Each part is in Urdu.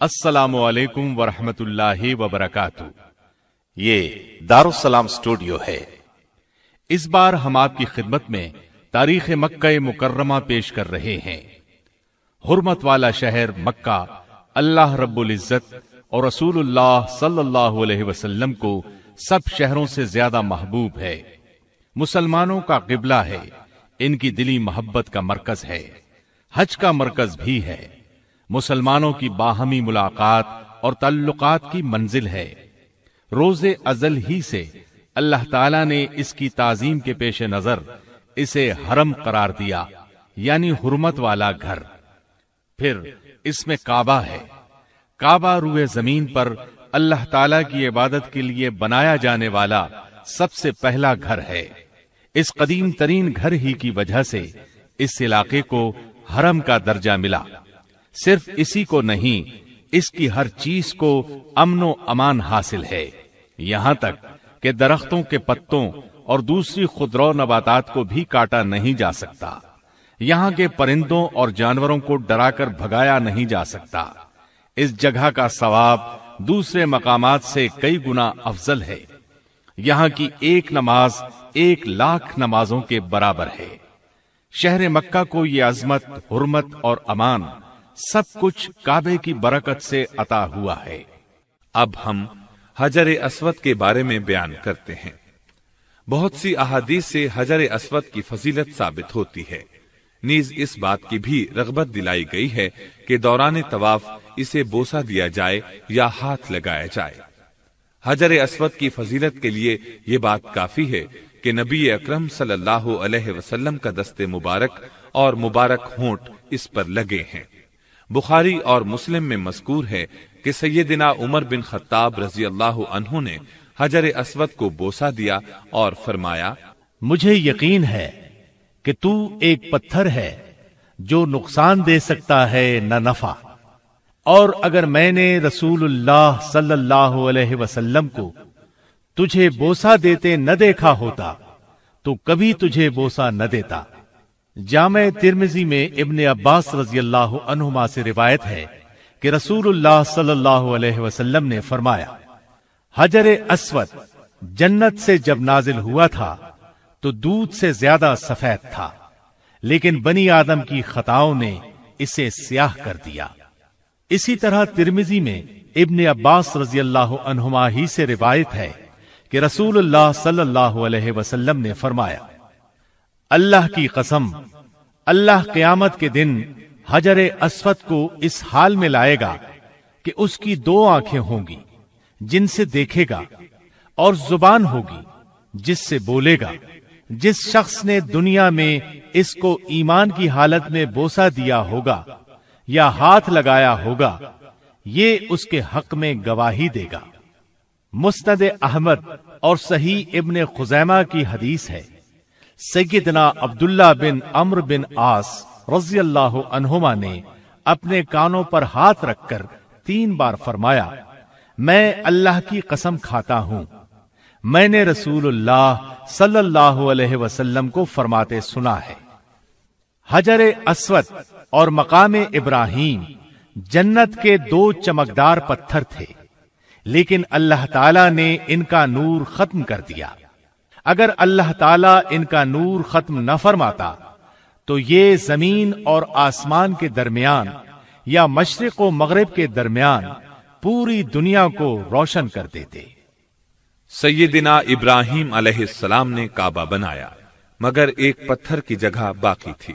السلام علیکم ورحمۃ اللہ وبرکاتہ۔ یہ دارالسلام اسٹوڈیو ہے۔ اس بار ہم آپ کی خدمت میں تاریخ مکہ مکرمہ پیش کر رہے ہیں۔ حرمت والا شہر مکہ اللہ رب العزت اور رسول اللہ صلی اللہ علیہ وسلم کو سب شہروں سے زیادہ محبوب ہے۔ مسلمانوں کا قبلہ ہے۔ ان کی دلی محبت کا مرکز ہے۔ حج کا مرکز بھی ہے۔ مسلمانوں کی باہمی ملاقات اور تعلقات کی منزل ہے۔ روز ازل ہی سے اللہ تعالی نے اس کی تعظیم کے پیش نظر اسے حرم قرار دیا یعنی حرمت والا گھر۔ پھر اس میں کعبہ ہے۔ کعبہ روئے زمین پر اللہ تعالی کی عبادت کے لیے بنایا جانے والا سب سے پہلا گھر ہے۔ اس قدیم ترین گھر ہی کی وجہ سے اس علاقے کو حرم کا درجہ ملا۔ صرف اسی کو نہیں، اس کی ہر چیز کو امن و امان حاصل ہے۔ یہاں تک کہ درختوں کے پتوں اور دوسری خدرو نباتات کو بھی کاٹا نہیں جا سکتا۔ یہاں کے پرندوں اور جانوروں کو ڈرا کر بھگایا نہیں جا سکتا۔ اس جگہ کا ثواب دوسرے مقامات سے کئی گنا افضل ہے۔ یہاں کی ایک نماز ایک لاکھ نمازوں کے برابر ہے۔ شہر مکہ کو یہ عظمت، حرمت اور امان سب کچھ کعبے کی برکت سے عطا ہوا ہے۔ اب ہم حجر اسود کے بارے میں بیان کرتے ہیں۔ بہت سی احادیث سے حجر اسود کی فضیلت ثابت ہوتی ہے۔ نیز اس بات کی بھی رغبت دلائی گئی ہے کہ دوران طواف اسے بوسا دیا جائے یا ہاتھ لگایا جائے۔ حجر اسود کی فضیلت کے لیے یہ بات کافی ہے کہ نبی اکرم صلی اللہ علیہ وسلم کا دست مبارک اور مبارک ہونٹ اس پر لگے ہیں۔ بخاری اور مسلم میں مذکور ہے کہ سیدنا عمر بن خطاب رضی اللہ عنہ نے حجر اسود کو بوسا دیا اور فرمایا، مجھے یقین ہے کہ تو ایک پتھر ہے جو نقصان دے سکتا ہے نہ نفع۔ اور اگر میں نے رسول اللہ صلی اللہ علیہ وسلم کو تجھے بوسا دیتے نہ دیکھا ہوتا، تو کبھی تجھے بوسا نہ دیتا۔ جامع ترمزی میں ابن عباس رضی اللہ عنہما سے روایت ہے کہ رسول اللہ صلی اللہ علیہ وسلم نے فرمایا، حجر اسود جنت سے جب نازل ہوا تھا تو دودھ سے زیادہ سفید تھا، لیکن بنی آدم کی خطاؤں نے اسے سیاہ کر دیا۔ اسی طرح ترمزی میں ابن عباس رضی اللہ عنہما ہی سے روایت ہے کہ رسول اللہ صلی اللہ علیہ وسلم نے فرمایا اللہ کی قسم، اللہ قیامت کے دن حجر اسفت کو اس حال میں لائے گا کہ اس کی دو آنکھیں ہوں گی، جن سے دیکھے گا اور زبان ہوگی، جس سے بولے گا۔ جس شخص نے دنیا میں اس کو ایمان کی حالت میں بوسا دیا ہوگا یا ہاتھ لگایا ہوگا، یہ اس کے حق میں گواہی دے گا۔ مستد احمد اور صحیح ابن خزیمہ کی حدیث ہے۔ سیدنا عبداللہ بن امر بن آس رضی اللہ عنہما نے اپنے کانوں پر ہاتھ رکھ کر تین بار فرمایا، میں اللہ کی قسم کھاتا ہوں۔ میں نے رسول اللہ صلی اللہ علیہ وسلم کو فرماتے سنا ہے۔ حجر اسود اور مقام ابراہیم جنت کے دو چمکدار پتھر تھے، لیکن اللہ تعالی نے ان کا نور ختم کر دیا۔ اگر اللہ تعالی ان کا نور ختم نہ فرماتا، تو یہ زمین اور آسمان کے درمیان یا مشرق و مغرب کے درمیان پوری دنیا کو روشن کر دیتے۔ سیدنا ابراہیم علیہ السلام نے کعبہ بنایا، مگر ایک پتھر کی جگہ باقی تھی۔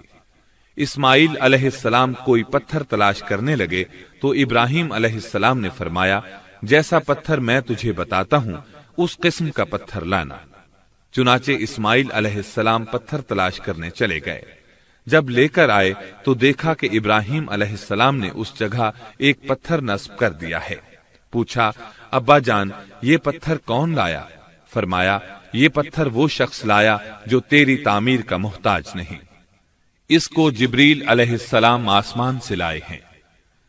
اسماعیل علیہ السلام کوئی پتھر تلاش کرنے لگے، تو ابراہیم علیہ السلام نے فرمایا، جیسا پتھر میں تجھے بتاتا ہوں، اس قسم کا پتھر لانا۔ چنانچہ اسماعیل علیہ السلام پتھر تلاش کرنے چلے گئے۔ جب لے کر آئے تو دیکھا کہ ابراہیم علیہ السلام نے اس جگہ ایک پتھر نصب کر دیا ہے۔ پوچھا، ابا جان، یہ پتھر کون لایا؟ فرمایا، یہ پتھر وہ شخص لایا جو تیری تعمیر کا محتاج نہیں۔ اس کو جبریل علیہ السلام آسمان سے لائے ہیں۔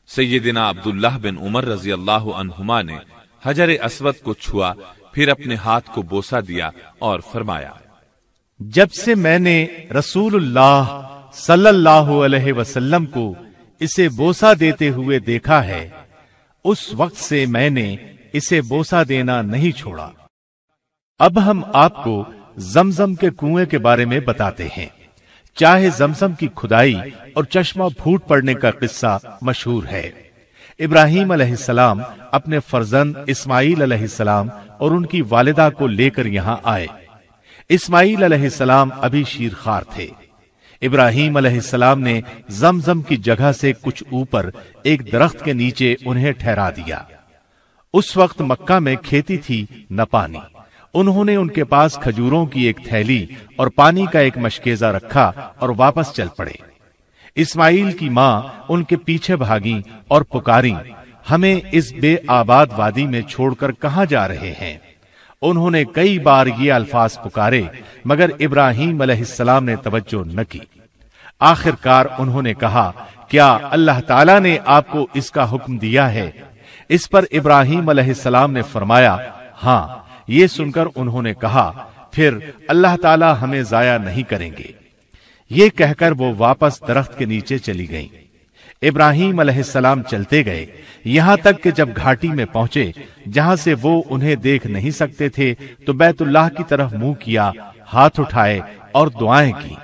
سیدنا عبداللہ بن عمر رضی اللہ عنہما نے حجر اسود کو چھوا پھر اپنے ہاتھ کو بوسا دیا اور فرمایا، جب سے میں نے رسول اللہ صلی اللہ علیہ وسلم کو اسے بوسا دیتے ہوئے دیکھا ہے، اس وقت سے میں نے اسے بوسا دینا نہیں چھوڑا۔ اب ہم آپ کو زمزم کے کنویں کے بارے میں بتاتے ہیں۔ چاہے زمزم کی کھدائی اور چشمہ پھوٹ پڑنے کا قصہ مشہور ہے۔ ابراہیم علیہ السلام اپنے فرزند اسماعیل علیہ السلام اور ان کی والدہ کو لے کر یہاں آئے۔ اسماعیل علیہ السلام ابھی شیرخار تھے۔ ابراہیم علیہ السلام نے زمزم کی جگہ سے کچھ اوپر ایک درخت کے نیچے انہیں ٹھہرا دیا۔ اس وقت مکہ میں کھیتی تھی، نہ پانی۔ انہوں نے ان کے پاس کھجوروں کی ایک تھیلی اور پانی کا ایک مشکیزہ رکھا اور واپس چل پڑے۔ اسماعیل کی ماں ان کے پیچھے بھاگی اور پکاری ہمیں اس بے آباد وادی میں چھوڑ کر کہاں جا رہے ہیں؟ انہوں نے کئی بار یہ الفاظ پکارے، مگر ابراہیم علیہ السلام نے توجہ نہ کی۔ آخر کار انہوں نے کہا، کیا اللہ تعالیٰ نے آپ کو اس کا حکم دیا ہے؟ اس پر ابراہیم علیہ السلام نے فرمایا ہاں یہ سن کر انہوں نے کہا، پھر اللہ تعالیٰ ہمیں ضائع نہیں کریں گے۔ یہ کہہ کر وہ واپس درخت کے نیچے چلی گئیں۔ ابراہیم علیہ السلام چلتے گئے۔ یہاں تک کہ جب گھاٹی میں پہنچے، جہاں سے وہ انہیں دیکھ نہیں سکتے تھے، تو بیت اللہ کی طرف منہ کیا، ہاتھ اٹھائے اور دعائیں کی۔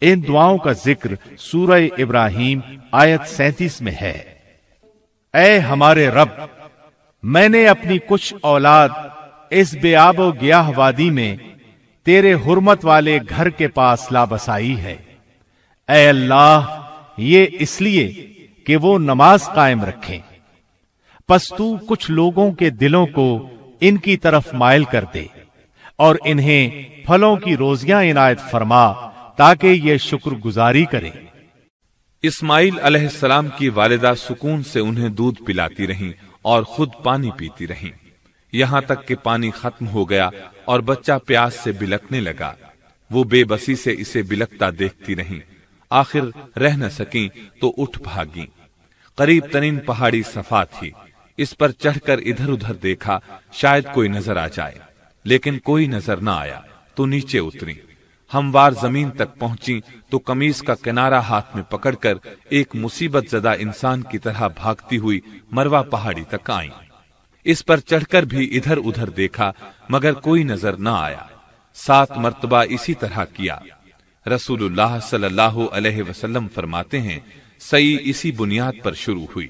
ان دعاؤں کا ذکر سورہ ابراہیم آیت سینتیس میں ہے۔ اے ہمارے رب، میں نے اپنی کچھ اولاد اس بے آب و گیاہ وادی میں تیرے حرمت والے گھر کے پاس لا بسائی ہے۔ اے اللہ، یہ اس لیے کہ وہ نماز قائم رکھیں۔ پس تو کچھ لوگوں کے دلوں کو ان کی طرف مائل کر دے اور انہیں پھلوں کی روزیاں عنایت فرما تاکہ یہ شکر گزاری کریں۔ اسماعیل علیہ السلام کی والدہ سکون سے انہیں دودھ پلاتی رہیں اور خود پانی پیتی رہیں۔ یہاں تک کہ پانی ختم ہو گیا اور بچہ پیاس سے بلکنے لگا۔ وہ بے بسی سے اسے بلکتا دیکھتی رہیں۔ آخر رہ نہ سکیں تو اٹھ بھاگی قریب ترین پہاڑی صفا تھی۔ اس پر چڑھ کر ادھر ادھر دیکھا شاید کوئی نظر آ جائے۔ لیکن کوئی نظر نہ آیا۔ تو نیچے اتری۔ ہموار زمین تک پہنچی تو کمیز کا کنارہ ہاتھ میں پکڑ کر ایک مصیبت زدہ انسان کی طرح بھاگتی ہوئی مروا پہاڑی تک آئیں۔ اس پر چڑھ کر بھی ادھر ادھر دیکھا، مگر کوئی نظر نہ آیا۔ سات مرتبہ اسی طرح کیا۔ رسول اللہ صلی اللہ علیہ وسلم فرماتے ہیں سئی اسی بنیاد پر شروع ہوئی۔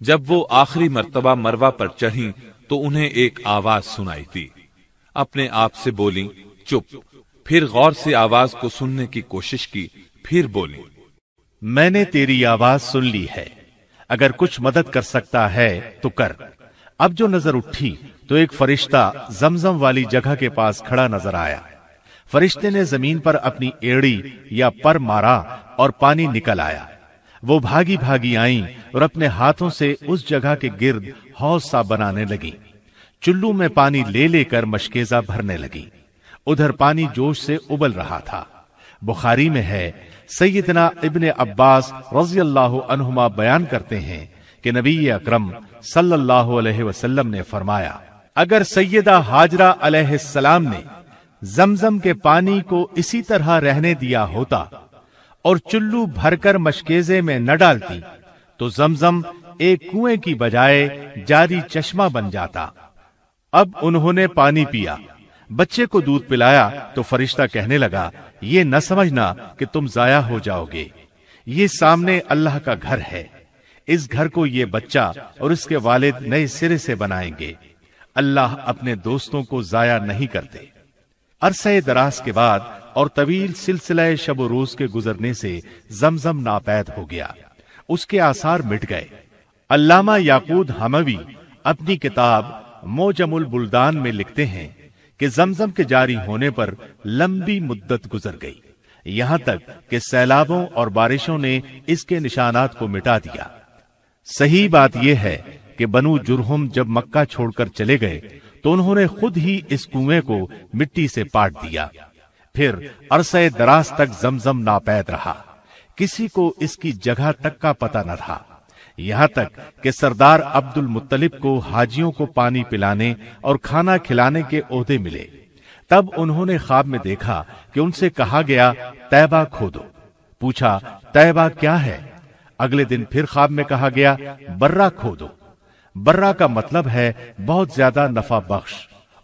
جب وہ آخری مرتبہ مروا پر چڑھی تو انہیں ایک آواز سنائی تھی اپنے آپ سے بولی چپ۔ پھر غور سے آواز کو سننے کی کوشش کی، پھر بولی میں نے تیری آواز سن لی ہے۔ اگر کچھ مدد کر سکتا ہے، تو کر۔ اب جو نظر اٹھی تو ایک فرشتہ زمزم والی جگہ کے پاس کھڑا نظر آیا۔ فرشتے نے زمین پر اپنی ایڑی یا پر مارا اور پانی نکل آیا۔ وہ بھاگی بھاگی آئیں اور اپنے ہاتھوں سے اس جگہ کے گرد حوض سا بنانے لگی چلو میں پانی لے لے کر مشکیزہ بھرنے لگی ادھر پانی جوش سے ابل رہا تھا۔ بخاری میں ہے، سیدنا ابن عباس رضی اللہ عنہما بیان کرتے ہیں کہ نبی اکرم صلی اللہ علیہ وسلم نے فرمایا، اگر سیدہ حاجرہ علیہ السلام نے زمزم کے پانی کو اسی طرح رہنے دیا ہوتا اور چلو بھر کر مشکیزے میں نہ ڈالتی، تو زمزم ایک کنویں کی بجائے جاری چشمہ بن جاتا۔ اب انہوں نے پانی پیا، بچے کو دودھ پلایا، تو فرشتہ کہنے لگا، یہ نہ سمجھنا کہ تم ضائع ہو جاؤ گے۔ یہ سامنے اللہ کا گھر ہے۔ اس گھر کو یہ بچہ اور اس کے والد نئے سرے سے بنائیں گے۔ اللہ اپنے دوستوں کو ضائع نہیں کرتے۔ عرصہ دراز کے بعد اور طویل سلسلہ شب و روز کے گزرنے سے زمزم ناپید ہو گیا۔ اس کے آثار مٹ گئے۔ علامہ یاقود ہموی اپنی کتاب موجم البلدان میں لکھتے ہیں کہ زمزم کے جاری ہونے پر لمبی مدت گزر گئی۔ یہاں تک کہ سیلابوں اور بارشوں نے اس کے نشانات کو مٹا دیا۔ صحیح بات یہ ہے کہ بنو جرہم جب مکہ چھوڑ کر چلے گئے تو انہوں نے خود ہی اس کنویں کو مٹی سے پاٹ دیا۔ پھر عرصہ دراز تک زمزم ناپید رہا۔ کسی کو اس کی جگہ تک کا پتہ نہ تھا۔ یہاں تک کہ سردار عبد المطلب کو حاجیوں کو پانی پلانے اور کھانا کھلانے کے عہدے ملے۔ تب انہوں نے خواب میں دیکھا کہ ان سے کہا گیا تیبہ کھودو۔ پوچھا تیبہ کیا ہے؟ اگلے دن پھر خواب میں کہا گیا، برہ کھودو برا کا مطلب ہے بہت زیادہ نفع بخش۔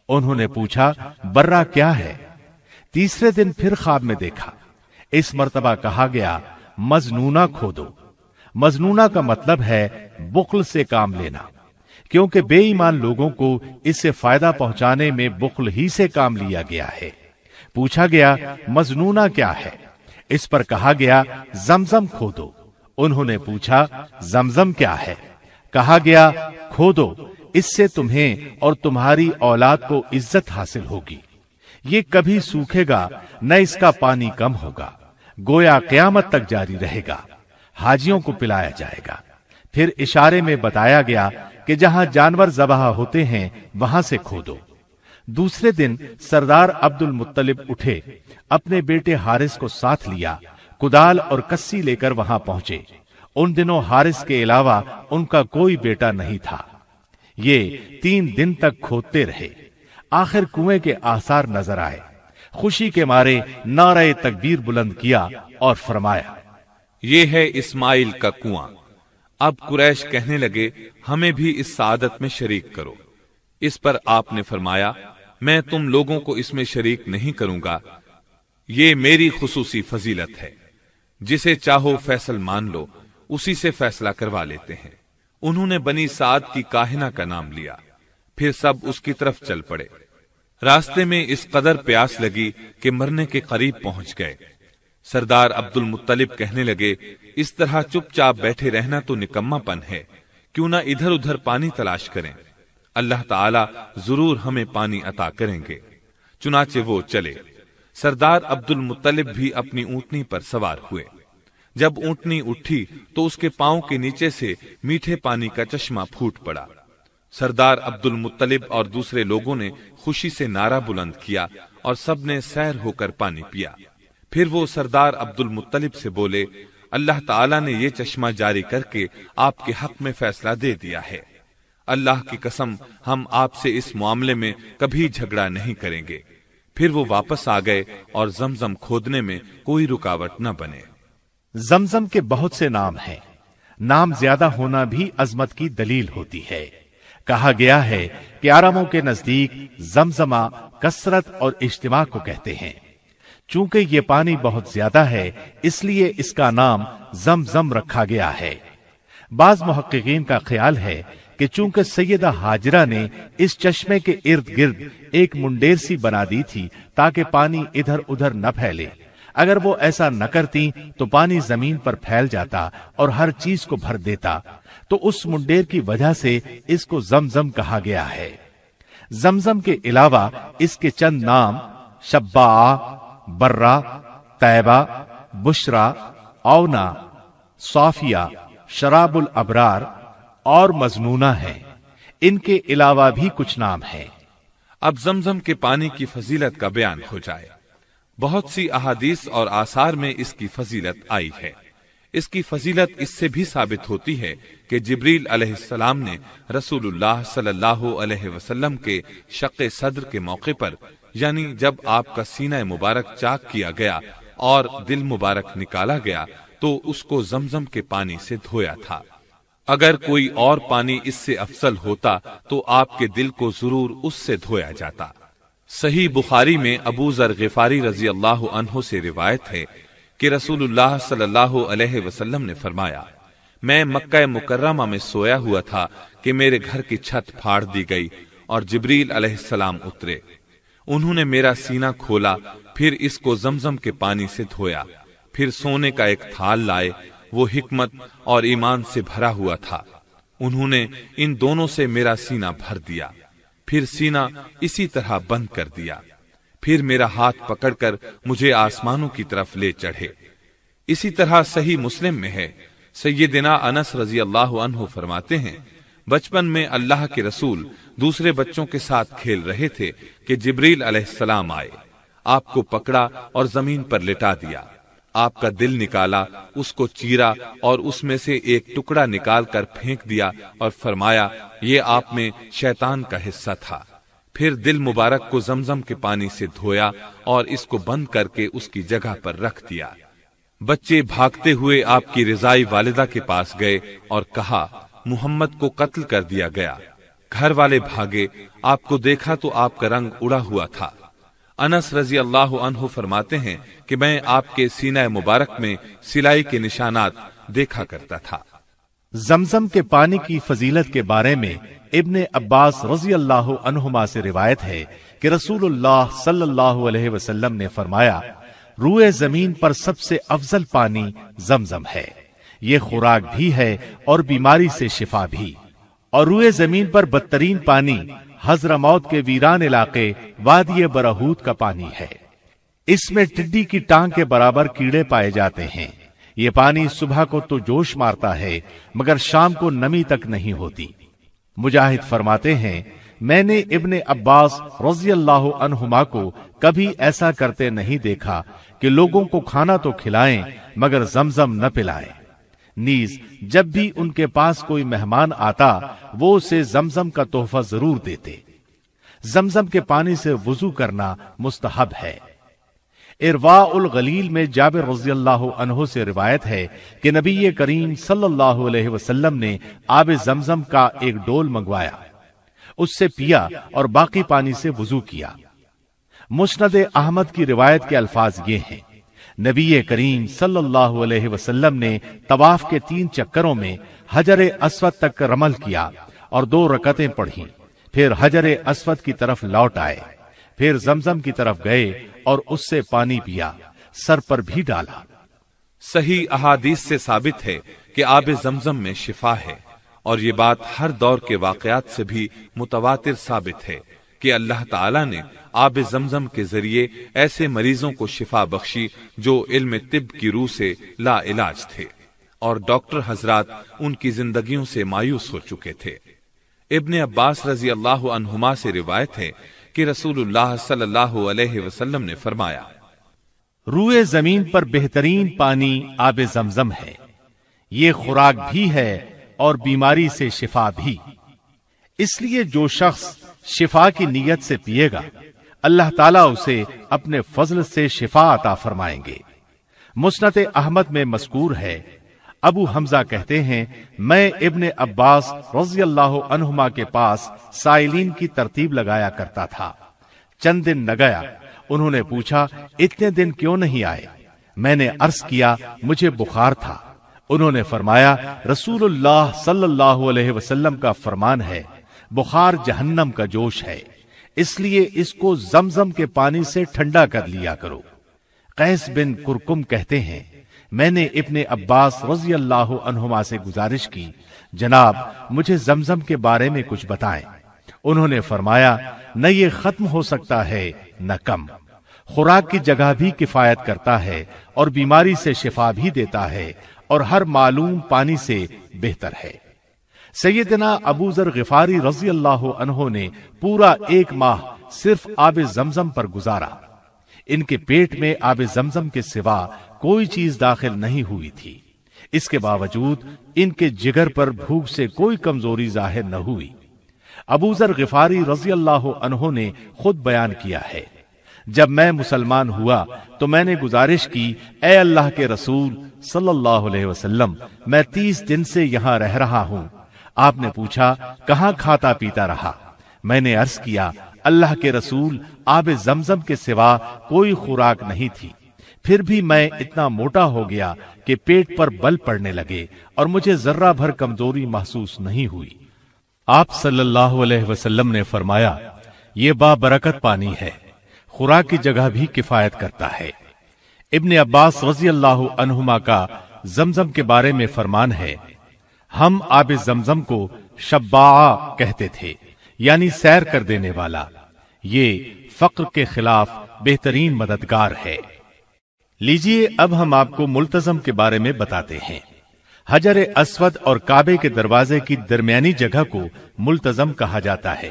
انہوں نے پوچھا برا کیا ہے؟ تیسرے دن پھر خواب میں دیکھا۔ اس مرتبہ کہا گیا مزنونا کھودو مزنونا کا مطلب ہے بخل سے کام لینا۔ کیونکہ بے ایمان لوگوں کو اس سے فائدہ پہنچانے میں بخل ہی سے کام لیا گیا ہے۔ پوچھا گیا مزنونا کیا ہے؟ اس پر کہا گیا، زمزم کھودو انہوں نے پوچھا، زمزم کیا ہے؟ کہا گیا، کھودو، اس سے تمہیں اور تمہاری اولاد کو عزت حاصل ہوگی۔ یہ کبھی سوکھے گا، نہ اس کا پانی کم ہوگا۔ گویا قیامت تک جاری رہے گا۔ حاجیوں کو پلایا جائے گا۔ پھر اشارے میں بتایا گیا کہ جہاں جانور زبہ ہوتے ہیں، وہاں سے کھودو۔ دوسرے دن سردار عبد المطلب اٹھے، اپنے بیٹے حارث کو ساتھ لیا۔ کدال اور کسی لے کر وہاں پہنچے۔ ان دنوں حارث کے علاوہ ان کا کوئی بیٹا نہیں تھا۔ یہ تین دن تک کھودتے رہے۔ آخر کنویں کے آثار نظر آئے۔ خوشی کے مارے نعرہ تکبیر بلند کیا اور فرمایا، یہ ہے اسماعیل کا کنواں۔ اب قریش کہنے لگے، ہمیں بھی اس سعادت میں شریک کرو۔ اس پر آپ نے فرمایا، میں تم لوگوں کو اس میں شریک نہیں کروں گا۔ یہ میری خصوصی فضیلت ہے۔ جسے چاہو فیصل مان لو، اسی سے فیصلہ کروا لیتے ہیں۔ انہوں نے بنی سعد کی کاہنا کا نام لیا۔ پھر سب اس کی طرف چل پڑے۔ راستے میں اس قدر پیاس لگی کہ مرنے کے قریب پہنچ گئے۔ سردار عبد المطلب کہنے لگے، اس طرح چپ چاپ بیٹھے رہنا تو نکما پن ہے۔ کیوں نہ ادھر ادھر پانی تلاش کریں۔ اللہ تعالی ضرور ہمیں پانی عطا کریں گے۔ چنانچہ وہ چلے۔ سردار عبد المطلب بھی اپنی اونٹنی پر سوار ہوئے۔ جب اونٹنی اٹھی تو اس کے پاؤں کے نیچے سے میٹھے پانی کا چشمہ پھوٹ پڑا۔ سردار عبد المطلب اور دوسرے لوگوں نے خوشی سے نعرہ بلند کیا اور سب نے سیر ہو کر پانی پیا۔ پھر وہ سردار عبد المطلب سے بولے، اللہ تعالیٰ نے یہ چشمہ جاری کر کے آپ کے حق میں فیصلہ دے دیا ہے۔ اللہ کی قسم، ہم آپ سے اس معاملے میں کبھی جھگڑا نہیں کریں گے۔ پھر وہ واپس آ گئے اور زمزم کھودنے میں کوئی رکاوٹ نہ بنے۔ زمزم کے بہت سے نام ہیں۔ نام زیادہ ہونا بھی عظمت کی دلیل ہوتی ہے۔ کہا گیا ہے کہ آراموں کے نزدیک زمزمہ کثرت اور اجتماع کو کہتے ہیں۔ چونکہ یہ پانی بہت زیادہ ہے، اس لیے اس کا نام زم زم رکھا گیا ہے۔ بعض محققین کا خیال ہے کہ چونکہ سیدہ حاجرہ نے اس چشمے کے ارد گرد ایک منڈیر سی بنا دی تھی تاکہ پانی ادھر ادھر نہ پھیلے۔ اگر وہ ایسا نہ کرتی تو پانی زمین پر پھیل جاتا اور ہر چیز کو بھر دیتا۔ تو اس منڈیر کی وجہ سے اس کو زم زم کہا گیا ہے۔ زمزم کے علاوہ اس کے چند نام شبا برا طیبہ بشرا اونا، صافیہ، شراب الابرار اور مضمونہ ہے ان کے علاوہ بھی کچھ نام ہیں۔ اب زمزم کے پانی کی فضیلت کا بیان ہو جائے۔ بہت سی احادیث اور آثار میں اس کی فضیلت آئی ہے۔ اس کی فضیلت اس سے بھی ثابت ہوتی ہے کہ جبریل علیہ السلام نے رسول اللہ صلی اللہ علیہ وسلم کے شق صدر کے موقع پر یعنی جب آپ کا سینہ مبارک چاک کیا گیا اور دل مبارک نکالا گیا، تو اس کو زمزم کے پانی سے دھویا تھا۔ اگر کوئی اور پانی اس سے افضل ہوتا تو آپ کے دل کو ضرور اس سے دھویا جاتا۔ صحیح بخاری میں ابو ذر غفاری رضی اللہ عنہ سے روایت ہے کہ رسول اللہ صلی اللہ علیہ وسلم نے فرمایا، میں مکہ مکرمہ میں سویا ہوا تھا کہ میرے گھر کی چھت پھاڑ دی گئی اور جبریل علیہ السلام اترے۔ انہوں نے میرا سینہ کھولا، پھر اس کو زمزم کے پانی سے دھویا۔ پھر سونے کا ایک تھال لائے وہ حکمت اور ایمان سے بھرا ہوا تھا۔ انہوں نے ان دونوں سے میرا سینہ بھر دیا۔ پھر سینہ اسی طرح بند کر دیا۔ پھر میرا ہاتھ پکڑ کر مجھے آسمانوں کی طرف لے چڑھے۔ اسی طرح صحیح مسلم میں ہے۔ سیدنا انس رضی اللہ عنہ فرماتے ہیں، بچپن میں اللہ کے رسول دوسرے بچوں کے ساتھ کھیل رہے تھے کہ جبریل علیہ السلام آئے، آپ کو پکڑا اور زمین پر لٹا دیا۔ آپ کا دل نکالا، اس کو چیرا اور اس میں سے ایک ٹکڑا نکال کر پھینک دیا اور فرمایا، یہ آپ میں شیطان کا حصہ تھا۔ پھر دل مبارک کو زمزم کے پانی سے دھویا اور اس کو بند کر کے اس کی جگہ پر رکھ دیا۔ بچے بھاگتے ہوئے آپ کی رضائی والدہ کے پاس گئے اور کہا، محمد کو قتل کر دیا گیا۔ گھر والے بھاگے، آپ کو دیکھا تو آپ کا رنگ اڑا ہوا تھا۔ انس رضی اللہ عنہ فرماتے ہیں کہ میں آپ کے سینہ مبارک میں سلائی کے نشانات دیکھا کرتا تھا۔ زمزم کے پانی کی فضیلت کے بارے میں ابن عباس رضی اللہ عنہما سے روایت ہے کہ رسول اللہ صلی اللہ علیہ وسلم نے فرمایا، روئے زمین پر سب سے افضل پانی زمزم ہے۔ یہ خوراک بھی ہے اور بیماری سے شفا بھی۔ اور روئے زمین پر بدترین پانی حضر موت کے ویران علاقے وادی برہوت کا پانی ہے۔ اس میں ٹڈی کی ٹانگ کے برابر کیڑے پائے جاتے ہیں۔ یہ پانی صبح کو تو جوش مارتا ہے، مگر شام کو نمی تک نہیں ہوتی۔ مجاہد فرماتے ہیں، میں نے ابن عباس رضی اللہ عنہما کو کبھی ایسا کرتے نہیں دیکھا کہ لوگوں کو کھانا تو کھلائیں، مگر زمزم نہ پلائیں۔ نیز جب بھی ان کے پاس کوئی مہمان آتا، وہ اسے زمزم کا تحفہ ضرور دیتے۔ زمزم کے پانی سے وضو کرنا مستحب ہے۔ اروا الغلیل میں جابر رضی اللہ عنہ سے روایت ہے کہ نبی کریم صلی اللہ علیہ وسلم نے آب زمزم کا ایک ڈول منگوایا۔ اس سے پیا اور باقی پانی سے وضو کیا۔ مسند احمد کی روایت کے الفاظ یہ ہیں۔ نبی کریم صلی اللہ علیہ وسلم نے طواف کے تین چکروں میں حجر اسود تک رمل کیا اور دو رکتیں پڑھی پھر حجر اسود کی طرف لوٹ آئے۔ پھر زمزم کی طرف گئے اور اس سے پانی پیا، سر پر بھی ڈالا۔ صحیح احادیث سے ثابت ہے کہ آب زمزم میں شفا ہے اور یہ بات ہر دور کے واقعات سے بھی متواتر ثابت ہے۔ کہ اللہ تعالی نے آب زمزم کے ذریعے ایسے مریضوں کو شفا بخشی جو علم طب کی روح سے لا علاج تھے۔ اور ڈاکٹر حضرات ان کی زندگیوں سے مایوس ہو چکے تھے۔ ابن عباس رضی اللہ عنہما سے روایت ہے کہ رسول اللہ صلی اللہ علیہ وسلم نے فرمایا، روئے زمین پر بہترین پانی آب زمزم ہے۔ یہ خوراک بھی ہے اور بیماری سے شفا بھی۔ اس لیے جو شخص شفا کی نیت سے پیے گا۔ اللہ تعالیٰ اسے اپنے فضل سے شفا عطا فرمائیں گے۔ مسنت احمد میں مذکور ہے۔ ابو حمزہ کہتے ہیں، میں ابن عباس رضی اللہ عنہما کے پاس سائلین کی ترتیب لگایا کرتا تھا۔ چند دن نہ گیا۔ انہوں نے پوچھا، اتنے دن کیوں نہیں آئے؟ میں نے عرض کیا، مجھے بخار تھا۔ انہوں نے فرمایا، رسول اللہ صلی اللہ علیہ وسلم کا فرمان ہے۔ بخار جہنم کا جوش ہے۔ اس لیے اس کو زمزم کے پانی سے ٹھنڈا کر لیا کرو۔ قیس بن کرکم کہتے ہیں، میں نے ابن عباس رضی اللہ عنہما سے گزارش کی، جناب، مجھے زمزم کے بارے میں کچھ بتائیں۔ انہوں نے فرمایا، نہ یہ ختم ہو سکتا ہے، نہ کم۔ خوراک کی جگہ بھی کفایت کرتا ہے اور بیماری سے شفا بھی دیتا ہے اور ہر معلوم پانی سے بہتر ہے۔ سیدنا ابو ذر غفاری رضی اللہ عنہ نے پورا ایک ماہ صرف آب زمزم پر گزارا۔ ان کے پیٹ میں آب زمزم کے سوا کوئی چیز داخل نہیں ہوئی تھی۔ اس کے باوجود ان کے جگر پر بھوک سے کوئی کمزوری ظاہر نہ ہوئی۔ ابو ذر غفاری رضی اللہ عنہ نے خود بیان کیا ہے، جب میں مسلمان ہوا تو میں نے گزارش کی، اے اللہ کے رسول صلی اللہ علیہ وسلم، میں تیس دن سے یہاں رہ رہا ہوں۔ آپ نے پوچھا، کہاں کھاتا پیتا رہا؟ میں نے عرض کیا، اللہ کے رسول آب زمزم کے سوا کوئی خوراک نہیں تھی۔ پھر بھی میں اتنا موٹا ہو گیا کہ پیٹ پر بل پڑنے لگے اور مجھے ذرہ بھر کمزوری محسوس نہیں ہوئی۔ آپ صلی اللہ علیہ وسلم نے فرمایا، یہ با برکت پانی ہے، خوراک کی جگہ بھی کفایت کرتا ہے۔ ابن عباس رضی اللہ عنہما کا زمزم کے بارے میں فرمان ہے ہم آب زمزم کو شبا کہتے تھے یعنی سیر کر دینے والا۔ یہ فقر کے خلاف بہترین مددگار ہے۔ لیجیے، اب ہم آپ کو ملتظم کے بارے میں بتاتے ہیں۔ حجر اسود اور کعبے کے دروازے کی درمیانی جگہ کو ملتظم کہا جاتا ہے۔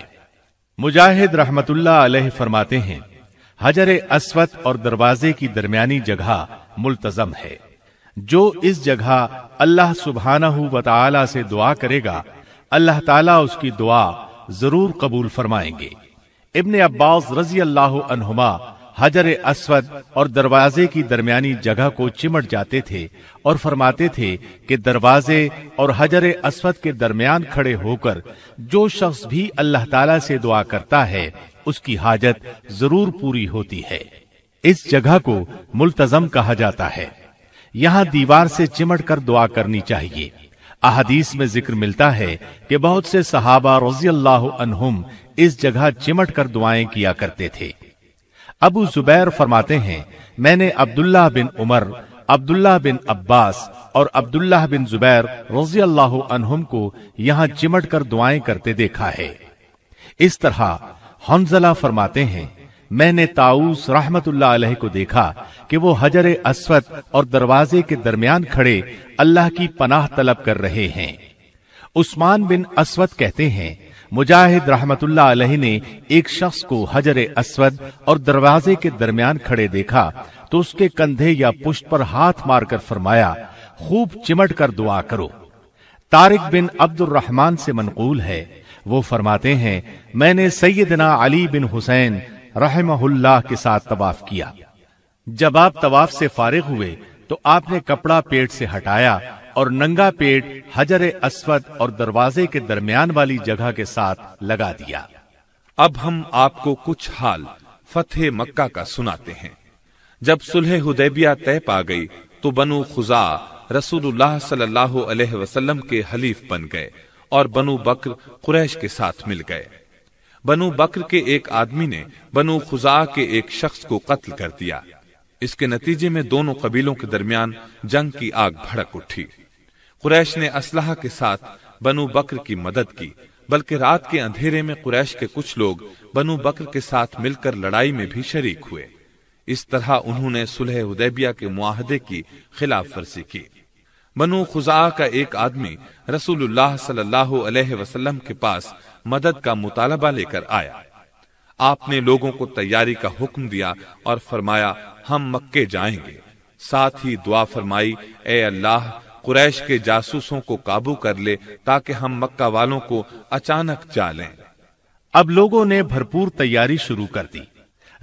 مجاہد رحمت اللہ علیہ فرماتے ہیں، حجر اسود اور دروازے کی درمیانی جگہ ملتظم ہے۔ جو اس جگہ اللہ سبحانہ و تعالی سے دعا کرے گا، اللہ تعالیٰ اس کی دعا ضرور قبول فرمائیں گے۔ ابن عباس رضی اللہ عنہما حجر اسود اور دروازے کی درمیانی جگہ کو چمٹ جاتے تھے اور فرماتے تھے کہ دروازے اور حجر اسود کے درمیان کھڑے ہو کر جو شخص بھی اللہ تعالی سے دعا کرتا ہے، اس کی حاجت ضرور پوری ہوتی ہے۔ اس جگہ کو ملتظم کہا جاتا ہے۔ یہاں دیوار سے چمٹ کر دعا کرنی چاہیے۔ احادیث میں ذکر ملتا ہے کہ بہت سے صحابہ رضی اللہ عنہم اس جگہ چمٹ کر دعائیں کیا کرتے تھے۔ ابو زبیر فرماتے ہیں، میں نے عبداللہ بن عمر، عبداللہ بن عباس اور عبداللہ بن زبیر رضی اللہ عنہم کو یہاں چمٹ کر دعائیں کرتے دیکھا ہے۔ اس طرح حنزلہ فرماتے ہیں میں نے تاؤس رحمت اللہ علیہ کو دیکھا کہ وہ حجر اسود اور دروازے کے درمیان کھڑے اللہ کی پناہ طلب کر رہے ہیں۔ عثمان بن اسود کہتے ہیں، مجاہد رحمت اللہ علیہ نے ایک شخص کو حجر اسود اور دروازے کے درمیان کھڑے دیکھا تو اس کے کندھے یا پشت پر ہاتھ مار کر فرمایا، خوب چمٹ کر دعا کرو۔ تارک بن عبد الرحمان سے منقول ہے۔ وہ فرماتے ہیں، میں نے سیدنا علی بن حسین رحمہ اللہ کے ساتھ طواف کیا۔ جب آپ طواف سے فارغ ہوئے تو آپ نے کپڑا پیٹ سے ہٹایا اور ننگا پیٹ حجر اسود اور دروازے کے درمیان والی جگہ کے ساتھ لگا دیا۔ اب ہم آپ کو کچھ حال فتح مکہ کا سناتے ہیں۔ جب سلح حدیبیہ طے پا گئی تو بنو خزا رسول اللہ صلی اللہ علیہ وسلم کے حلیف بن گئے اور بنو بکر قریش کے ساتھ مل گئے۔ بنو بکر کے ایک آدمی نے بنو خزا کے ایک شخص کو قتل کر دیا۔ اس کے نتیجے میں دونوں قبیلوں کے درمیان جنگ کی آگ بھڑک اٹھی۔ قریش نے اسلحہ کے ساتھ بنو بکر کی مدد کی، بلکہ رات کے اندھیرے میں قریش کے کچھ لوگ بنو بکر کے ساتھ مل کر لڑائی میں بھی شریک ہوئے۔ اس طرح انہوں نے سلح حدیبیہ کے معاہدے کی خلاف ورزی کی۔ بنو خزا کا ایک آدمی رسول اللہ صلی اللہ علیہ وسلم کے پاس مدد کا مطالبہ لے کر آیا۔ آپ نے لوگوں کو تیاری کا حکم دیا اور فرمایا، ہم مکے جائیں گے۔ ساتھ ہی دعا فرمائی، اے اللہ، قریش کے جاسوسوں کو قابو کر لے تاکہ ہم مکہ والوں کو اچانک جا لیں۔ اب لوگوں نے بھرپور تیاری شروع کر دی۔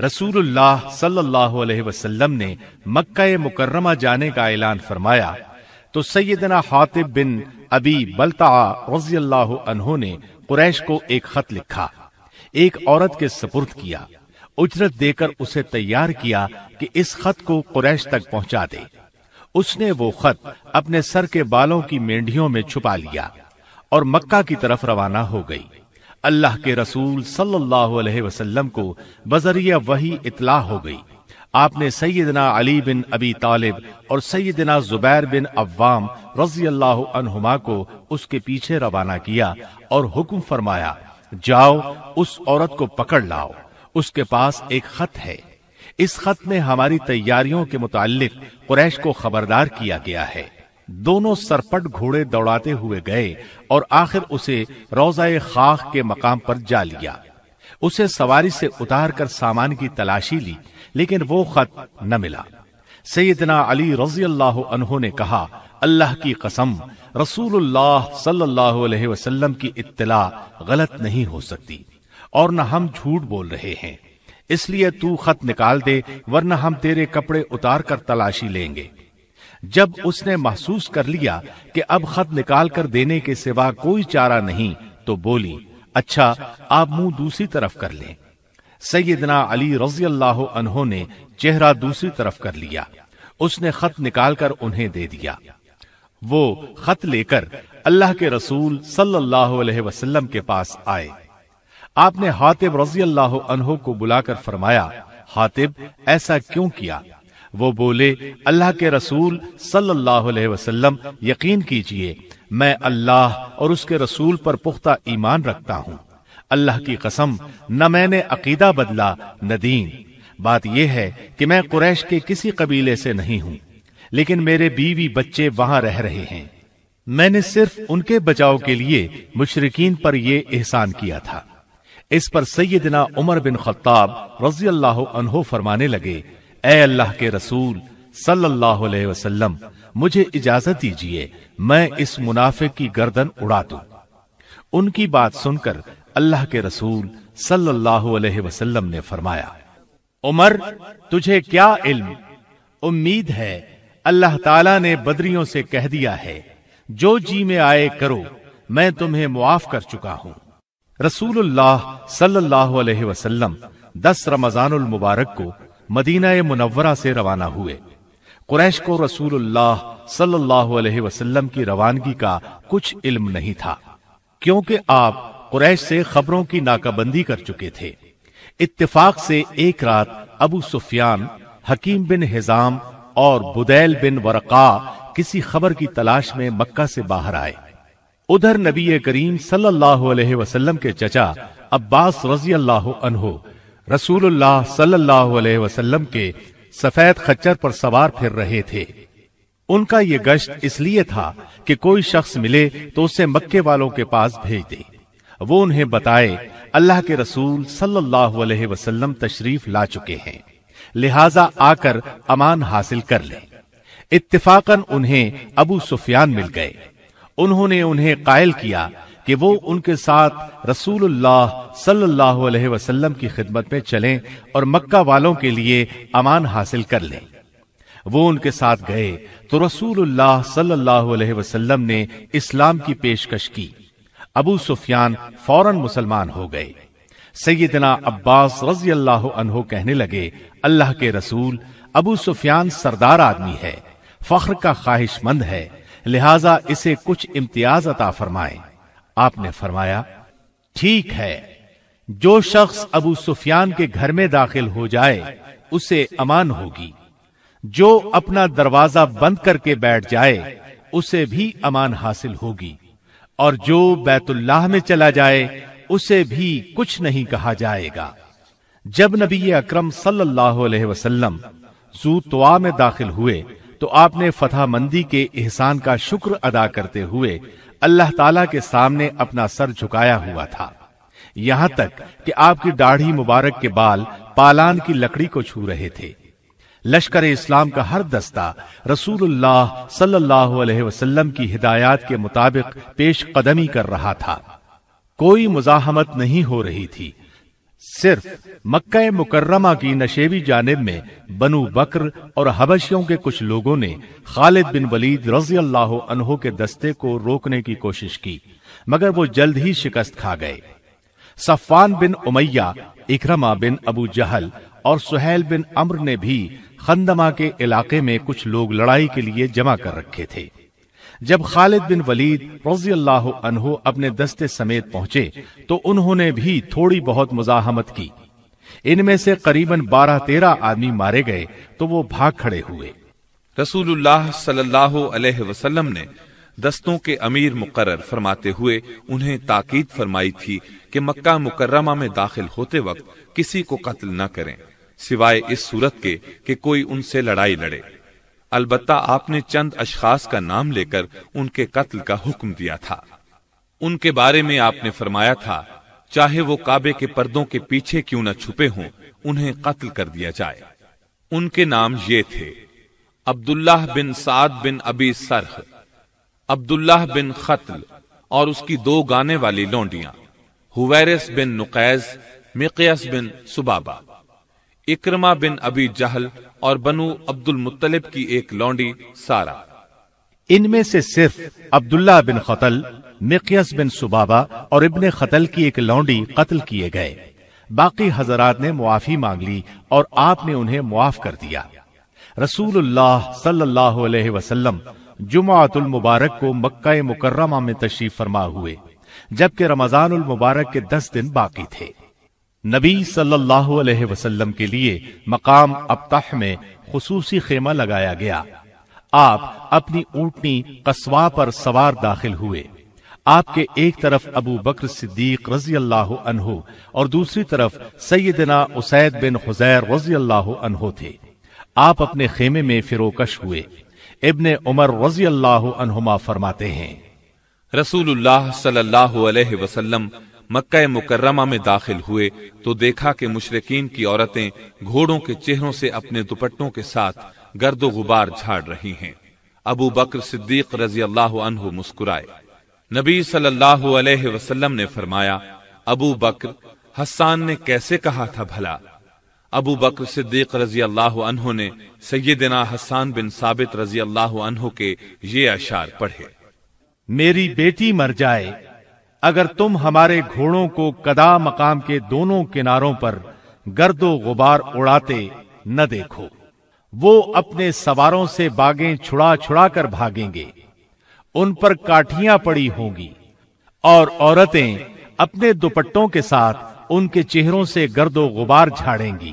رسول اللہ صلی اللہ علیہ وسلم نے مکہ مکرمہ جانے کا اعلان فرمایا۔ تو سیدنا حاطب بن ابی بلتا رضی اللہ عنہ نے قریش کو ایک خط لکھا، ایک عورت کے سپرد کیا، اجرت دے کر اسے تیار کیا کہ اس خط کو قریش تک پہنچا دے۔ اس نے وہ خط اپنے سر کے بالوں کی مینڈیوں میں چھپا لیا اور مکہ کی طرف روانہ ہو گئی۔ اللہ کے رسول صلی اللہ علیہ وسلم کو بذریعہ وہی اطلاع ہو گئی۔ آپ نے سیدنا علی بن ابی طالب اور سیدنا زبیر بن عوام رضی اللہ عنہما کو اس کے پیچھے روانہ کیا اور حکم فرمایا، جاؤ، اس عورت کو پکڑ لاؤ، اس کے پاس ایک خط ہے۔ اس خط میں ہماری تیاریوں کے متعلق قریش کو خبردار کیا گیا ہے۔ دونوں سرپٹ گھوڑے دوڑاتے ہوئے گئے اور آخر اسے روزہ خاک کے مقام پر جا لیا۔ اسے سواری سے اتار کر سامان کی تلاشی لی، لیکن وہ خط نہ ملا۔ سیدنا علی رضی اللہ عنہ نے کہا، اللہ کی قسم، رسول اللہ صلی اللہ علیہ وسلم کی اطلاع غلط نہیں ہو سکتی، اور نہ ہم جھوٹ بول رہے ہیں۔ اس لیے تو خط نکال دے، ورنہ ہم تیرے کپڑے اتار کر تلاشی لیں گے۔ جب اس نے محسوس کر لیا کہ اب خط نکال کر دینے کے سوا کوئی چارہ نہیں، تو بولی اچھا آپ منہ دوسری طرف کر لیں۔ سیدنا علی رضی اللہ عنہ نے چہرہ دوسری طرف کر لیا۔ اس نے خط نکال کر انہیں دے دیا۔ وہ خط لے کر اللہ کے رسول صلی اللہ علیہ وسلم کے پاس آئے۔ آپ نے حاطب رضی اللہ عنہ کو بلا کر فرمایا حاطب ایسا کیوں کیا؟ وہ بولے، اللہ کے رسول صلی اللہ علیہ وسلم، یقین کیجیے میں اللہ اور اس کے رسول پر پختہ ایمان رکھتا ہوں۔ اللہ کی قسم، نہ میں نے عقیدہ بدلا، نہ دین۔ بات یہ ہے کہ میں قریش کے کسی قبیلے سے نہیں ہوں، لیکن میرے بیوی بچے وہاں رہ رہے ہیں۔ میں نے صرف ان کے بچاؤ کے لیے مشرقین پر یہ احسان کیا تھا۔ اس پر سیدنا عمر بن خطاب رضی اللہ عنہ فرمانے لگے، اے اللہ کے رسول، صلی اللہ علیہ وسلم مجھے اجازت دیجیے میں اس منافق کی گردن اڑا دوں۔ ان کی بات سن کر اللہ کے رسول صلی اللہ علیہ وسلم نے فرمایا، عمر، تجھے کیا علم؟ امید ہے اللہ تعالی نے بدریوں سے کہہ دیا ہے، جو جی میں آئے کرو، میں تمہیں معاف کر چکا ہوں۔ رسول اللہ صلی اللہ علیہ وسلم دس رمضان المبارک کو مدینہ منورہ سے روانہ ہوئے۔ قریش کو رسول اللہ صلی اللہ علیہ وسلم کی روانگی کا کچھ علم نہیں تھا، کیونکہ آپ قریش سے خبروں کی ناکہ بندی کر چکے تھے۔ اتفاق سے ایک رات ابو سفیان، حکیم بن حزام اور بدیل بن ورقا کسی خبر کی تلاش میں مکہ سے باہر آئے۔ ادھر نبی کریم صلی اللہ علیہ وسلم کے چچا عباس رضی اللہ عنہ رسول اللہ صلی اللہ علیہ وسلم کے سفید خچر پر سوار پھر رہے تھے۔ ان کا یہ گشت اس لیے تھا کہ کوئی شخص ملے تو اسے مکے والوں کے پاس بھیج دے۔ وہ انہیں بتائے، اللہ کے رسول صلی اللہ علیہ وسلم تشریف لا چکے ہیں، لہذا آ کر امان حاصل کر لیں۔ اتفاقاً انہیں ابو سفیان مل گئے۔ انہوں نے انہیں قائل کیا کہ وہ ان کے ساتھ رسول اللہ صلی اللہ علیہ وسلم کی خدمت میں چلیں اور مکہ والوں کے لیے امان حاصل کر لیں۔ وہ ان کے ساتھ گئے تو رسول اللہ صلی اللہ علیہ وسلم نے اسلام کی پیشکش کی۔ ابو سفیان فوراً مسلمان ہو گئے۔ سیدنا عباس رضی اللہ عنہ کہنے لگے، اللہ کے رسول، ابو سفیان سردار آدمی ہے، فخر کا خواہش مند ہے، لہذا اسے کچھ امتیاز عطا فرمائیں۔ آپ نے فرمایا، ٹھیک ہے، جو شخص ابو سفیان کے گھر میں داخل ہو جائے، اسے امان ہوگی۔ جو اپنا دروازہ بند کر کے بیٹھ جائے، اسے بھی امان حاصل ہوگی۔ اور جو بیت اللہ میں چلا جائے، اسے بھی کچھ نہیں کہا جائے گا۔ جب نبی اکرم صلی اللہ علیہ وسلم زو توا میں داخل ہوئے، تو آپ نے فتح مندی کے احسان کا شکر ادا کرتے ہوئے اللہ تعالی کے سامنے اپنا سر جھکایا ہوا تھا۔ یہاں تک کہ آپ کی داڑھی مبارک کے بال پالان کی لکڑی کو چھو رہے تھے۔ لشکر اسلام کا ہر دستہ رسول اللہ صلی اللہ علیہ وسلم کی ہدایات کے مطابق پیش قدمی کر رہا تھا۔ کوئی مزاحمت نہیں ہو رہی تھی۔ صرف مکہ مکرمہ کی نشیوی جانب میں بنو بکر اور حبشیوں کے کچھ لوگوں نے خالد بن ولید رضی اللہ عنہ کے دستے کو روکنے کی کوشش کی، مگر وہ جلد ہی شکست کھا گئے۔ صفان بن امیہ اکرما بن ابو جہل اور سہیل بن امر نے بھی خندما کے علاقے میں کچھ لوگ لڑائی کے لیے جمع کر رکھے تھے۔ جب خالد بن ولید رضی اللہ عنہ اپنے دستے سمیت پہنچے تو انہوں نے بھی تھوڑی بہت مزاحمت کی۔ ان میں سے قریب بارہ تیرہ آدمی مارے گئے تو وہ بھاگ کھڑے ہوئے۔ رسول اللہ صلی اللہ علیہ وسلم نے دستوں کے امیر مقرر فرماتے ہوئے انہیں تاکید فرمائی تھی کہ مکہ مکرمہ میں داخل ہوتے وقت کسی کو قتل نہ کریں، سوائے اس صورت کے کہ کوئی ان سے لڑائی لڑے۔ البتہ آپ نے چند اشخاص کا نام لے کر ان کے قتل کا حکم دیا تھا۔ ان کے بارے میں آپ نے فرمایا تھا، چاہے وہ کعبے کے پردوں کے پیچھے کیوں نہ چھپے ہوں، انہیں قتل کر دیا جائے۔ ان کے نام یہ تھے، عبداللہ بن سعد بن ابی سرخ عبداللہ بن قتل اور اس کی دو گانے والی لونڈیاں ہویرس بن نقیز مقیس بن سبابا اکرما بن ابی جہل اور بنو عبد المطلب کی ایک لونڈی سارا ان میں سے صرف عبداللہ بن قتل مقیس بن سبابا اور ابن قتل کی ایک لونڈی قتل کیے گئے۔ باقی حضرات نے معافی مانگ لی اور آپ نے انہیں معاف کر دیا۔ رسول اللہ صلی اللہ علیہ وسلم جمعۃ المبارک کو مکہ مکرمہ میں تشریف فرما ہوئے، جبکہ رمضان المبارک کے دس دن باقی تھے۔ نبی صلی اللہ علیہ وسلم کے لیے مقام ابتح میں خصوصی خیمہ لگایا گیا۔ آپ اپنی اونٹنی قصوا پر سوار داخل ہوئے۔ آپ کے ایک طرف ابو بکر صدیق رضی اللہ عنہ اور دوسری طرف سیدنا اسید بن حزیر رضی اللہ عنہ تھے۔ آپ اپنے خیمے میں فروکش ہوئے۔ ابن عمر رضی اللہ عنہما فرماتے ہیں۔ رسول اللہ صلی اللہ علیہ وسلم مکہ مکرمہ میں داخل ہوئے تو دیکھا کہ مشرقین کی عورتیں گھوڑوں کے چہروں سے اپنے دوپٹوں کے ساتھ گرد و غبار جھاڑ رہی ہیں۔ ابو بکر صدیق رضی اللہ عنہ مسکرائے۔ نبی صلی اللہ علیہ وسلم نے فرمایا، ابو بکر، حسان نے کیسے کہا تھا بھلا؟ ابو بکر صدیق رضی اللہ عنہ نے سیدنا حسان بن ثابت رضی اللہ عنہ کے یہ اشار پڑھے۔ میری بیٹی مر جائے اگر تم ہمارے گھوڑوں کو کدا مقام کے دونوں کناروں پر گرد و غبار اڑاتے نہ دیکھو۔ وہ اپنے سواروں سے باغیں چھڑا چھڑا کر بھاگیں گے۔ ان پر کاٹیاں پڑی ہوں گی۔ اور عورتیں اپنے دوپٹوں کے ساتھ ان کے چہروں سے گرد و غبار جھاڑیں گی۔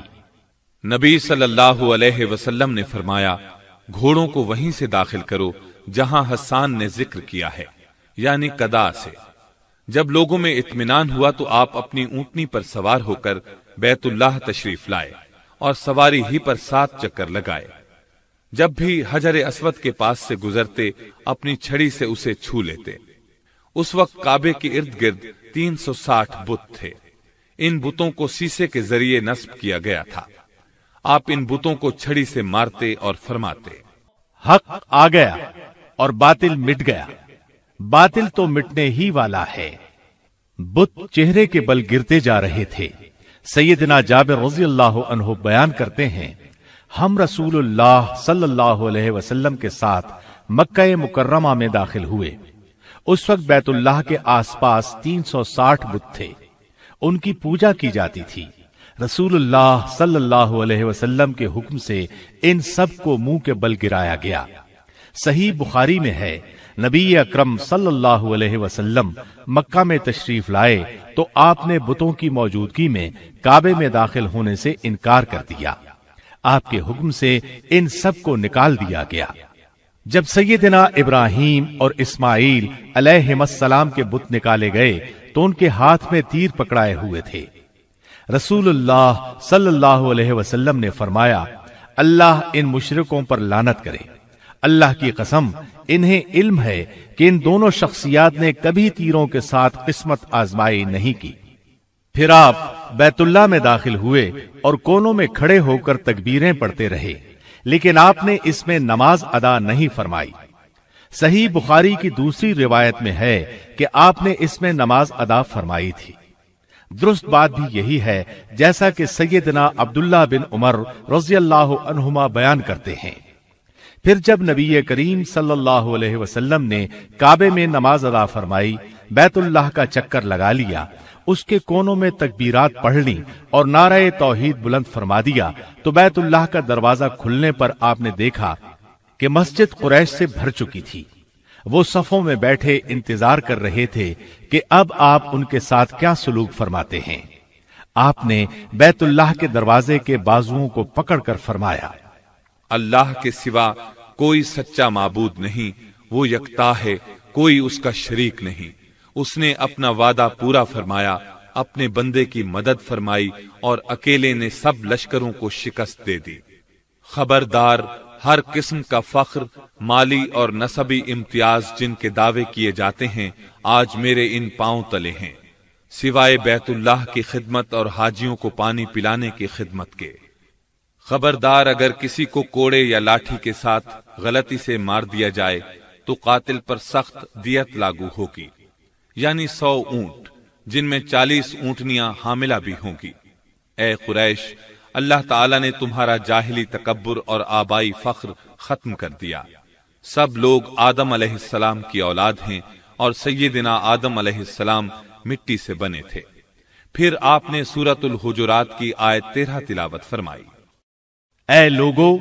نبی صلی اللہ علیہ وسلم نے فرمایا، گھوڑوں کو وہیں سے داخل کرو جہاں حسان نے ذکر کیا ہے یعنی کدا سے۔ جب لوگوں میں اطمینان ہوا تو آپ اپنی اونٹنی پر سوار ہو کر بیت اللہ تشریف لائے اور سواری ہی پر سات چکر لگائے۔ جب بھی حجر اسود کے پاس سے گزرتے، اپنی چھڑی سے اسے چھو لیتے۔ اس وقت کعبے کے ارد گرد تین سو ساٹھ بت تھے۔ ان بتوں کو سیسے کے ذریعے نصب کیا گیا تھا۔ آپ ان بتوں کو چھڑی سے مارتے اور فرماتے، حق آ گیا اور باطل مٹ گیا۔ باطل تو مٹنے ہی والا ہے۔ بت چہرے کے بل گرتے جا رہے تھے۔ سیدنا جابر رضی اللہ عنہ بیان کرتے ہیں، ہم رسول اللہ صلی اللہ علیہ وسلم کے ساتھ مکہ مکرمہ میں داخل ہوئے۔ اس وقت بیت اللہ کے آس پاس تین سو ساٹھ بت تھے۔ ان کی پوجا کی جاتی تھی۔ رسول اللہ صلی اللہ علیہ وسلم کے حکم سے ان سب کو منہ کے بل گرایا گیا۔ صحیح بخاری میں ہے نبی اکرم صلی اللہ علیہ وسلم مکہ میں تشریف لائے تو آپ نے بتوں کی موجودگی میں کعبے میں داخل ہونے سے انکار کر دیا۔ آپ کے حکم سے ان سب کو نکال دیا گیا۔ جب سیدنا ابراہیم اور اسماعیل علیہ السلام کے بت نکالے گئے تو ان کے ہاتھ میں تیر پکڑائے ہوئے تھے۔ رسول اللہ صلی اللہ علیہ وسلم نے فرمایا، اللہ ان مشرکوں پر لانت کرے۔ اللہ کی قسم انہیں علم ہے کہ ان دونوں شخصیات نے کبھی تیروں کے ساتھ قسمت آزمائی نہیں کی۔ پھر آپ بیت اللہ میں داخل ہوئے اور کونوں میں کھڑے ہو کر تکبیریں پڑھتے رہے، لیکن آپ نے اس میں نماز ادا نہیں فرمائی۔ صحیح بخاری کی دوسری روایت میں ہے کہ آپ نے اس میں نماز ادا فرمائی تھی۔ درست بات بھی یہی ہے جیسا کہ سیدنا عبداللہ بن عمر رضی اللہ عنہما بیان کرتے ہیں۔ پھر جب نبی کریم صلی اللہ علیہ وسلم نے کعبے میں نماز ادا فرمائی، بیت اللہ کا چکر لگا لیا، اس کے کونوں میں تکبیرات پڑھ لی اور نعرہ توحید بلند فرما دیا، تو بیت اللہ کا دروازہ کھلنے پر آپ نے دیکھا کہ مسجد قریش سے بھر چکی تھی۔ وہ صفوں میں بیٹھے انتظار کر رہے تھے کہ اب آپ ان کے ساتھ کیا سلوک فرماتے ہیں۔ آپ نے بیت اللہ کے دروازے کے بازوؤں کو پکڑ کر فرمایا۔ اللہ کے سوا کوئی سچا معبود نہیں، وہ یکتا ہے، کوئی اس کا شریک نہیں۔ اس نے اپنا وعدہ پورا فرمایا، اپنے بندے کی مدد فرمائی اور اکیلے نے سب لشکروں کو شکست دے دی۔ خبردار، ہر قسم کا فخر، مالی اور نصبی امتیاز جن کے دعوے کیے جاتے ہیں، آج میرے ان پاؤں تلے ہیں۔ سوائے بیت اللہ کی خدمت اور حاجیوں کو پانی پلانے کی خدمت کے۔ خبردار اگر کسی کو کوڑے یا لاٹھی کے ساتھ غلطی سے مار دیا جائے، تو قاتل پر سخت دیت لاگو ہوگی یعنی سو اونٹ، جن میں چالیس اونٹنیاں حاملہ بھی ہوں گی۔ اے قریش، اللہ تعالیٰ نے تمہارا جاہلی تکبر اور آبائی فخر ختم کر دیا۔ سب لوگ آدم علیہ السلام کی اولاد ہیں اور سیدنا آدم علیہ السلام مٹی سے بنے تھے۔ پھر آپ نے سورت الحجرات کی آیت تیرہ تلاوت فرمائی۔ اے لوگو،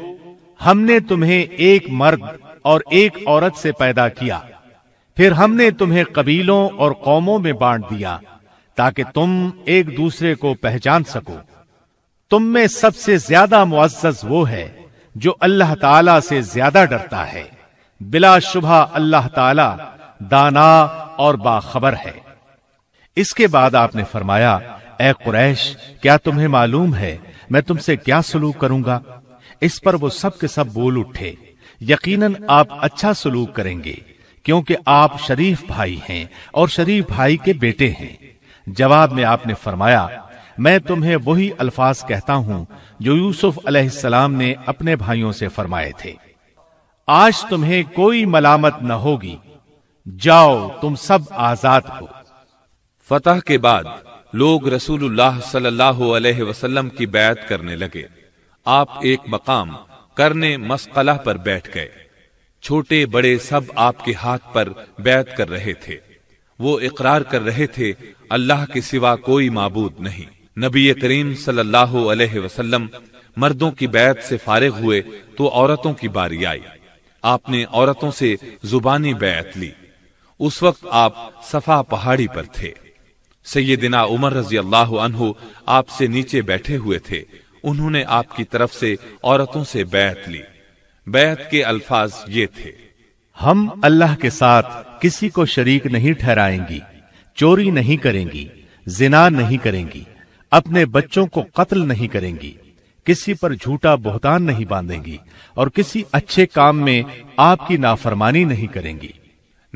ہم نے تمہیں ایک مرد اور ایک عورت سے پیدا کیا۔ پھر ہم نے تمہیں قبیلوں اور قوموں میں بانٹ دیا تاکہ تم ایک دوسرے کو پہچان سکو۔ تم میں سب سے زیادہ معزز وہ ہے جو اللہ تعالی سے زیادہ ڈرتا ہے۔ بلا شبہ اللہ تعالی دانا اور باخبر ہے۔ اس کے بعد آپ نے فرمایا، اے قریش، کیا تمہیں معلوم ہے میں تم سے کیا سلوک کروں گا؟ اس پر وہ سب کے سب بول اٹھے، یقیناً آپ اچھا سلوک کریں گے، کیونکہ آپ شریف بھائی ہیں اور شریف بھائی کے بیٹے ہیں۔ جواب میں آپ نے فرمایا، میں تمہیں وہی الفاظ کہتا ہوں جو یوسف علیہ السلام نے اپنے بھائیوں سے فرمائے تھے۔ آج تمہیں کوئی ملامت نہ ہوگی، جاؤ تم سب آزاد ہو۔ فتح کے بعد لوگ رسول اللہ صلی اللہ علیہ وسلم کی بیعت کرنے لگے۔ آپ ایک مقام کرنے مسقلہ پر بیٹھ گئے۔ چھوٹے بڑے سب آپ کے ہاتھ پر بیعت کر رہے تھے۔ وہ اقرار کر رہے تھے، اللہ کے سوا کوئی معبود نہیں۔ نبی کریم صلی اللہ علیہ وسلم مردوں کی بیعت سے فارغ ہوئے تو عورتوں کی باری آئی۔ آپ نے عورتوں سے زبانی بیعت لی۔ اس وقت آپ صفا پہاڑی پر تھے۔ سیدنا عمر رضی اللہ عنہ آپ سے نیچے بیٹھے ہوئے تھے۔ انہوں نے آپ کی طرف سے عورتوں سے بیعت لی۔ بیعت کے الفاظ یہ تھے۔ ہم اللہ کے ساتھ کسی کو شریک نہیں ٹھہرائیں گی چوری نہیں کریں گی زنا نہیں کریں گی اپنے بچوں کو قتل نہیں کریں گی کسی پر جھوٹا بہتان نہیں باندھیں گی اور کسی اچھے کام میں آپ کی نافرمانی نہیں کریں گی۔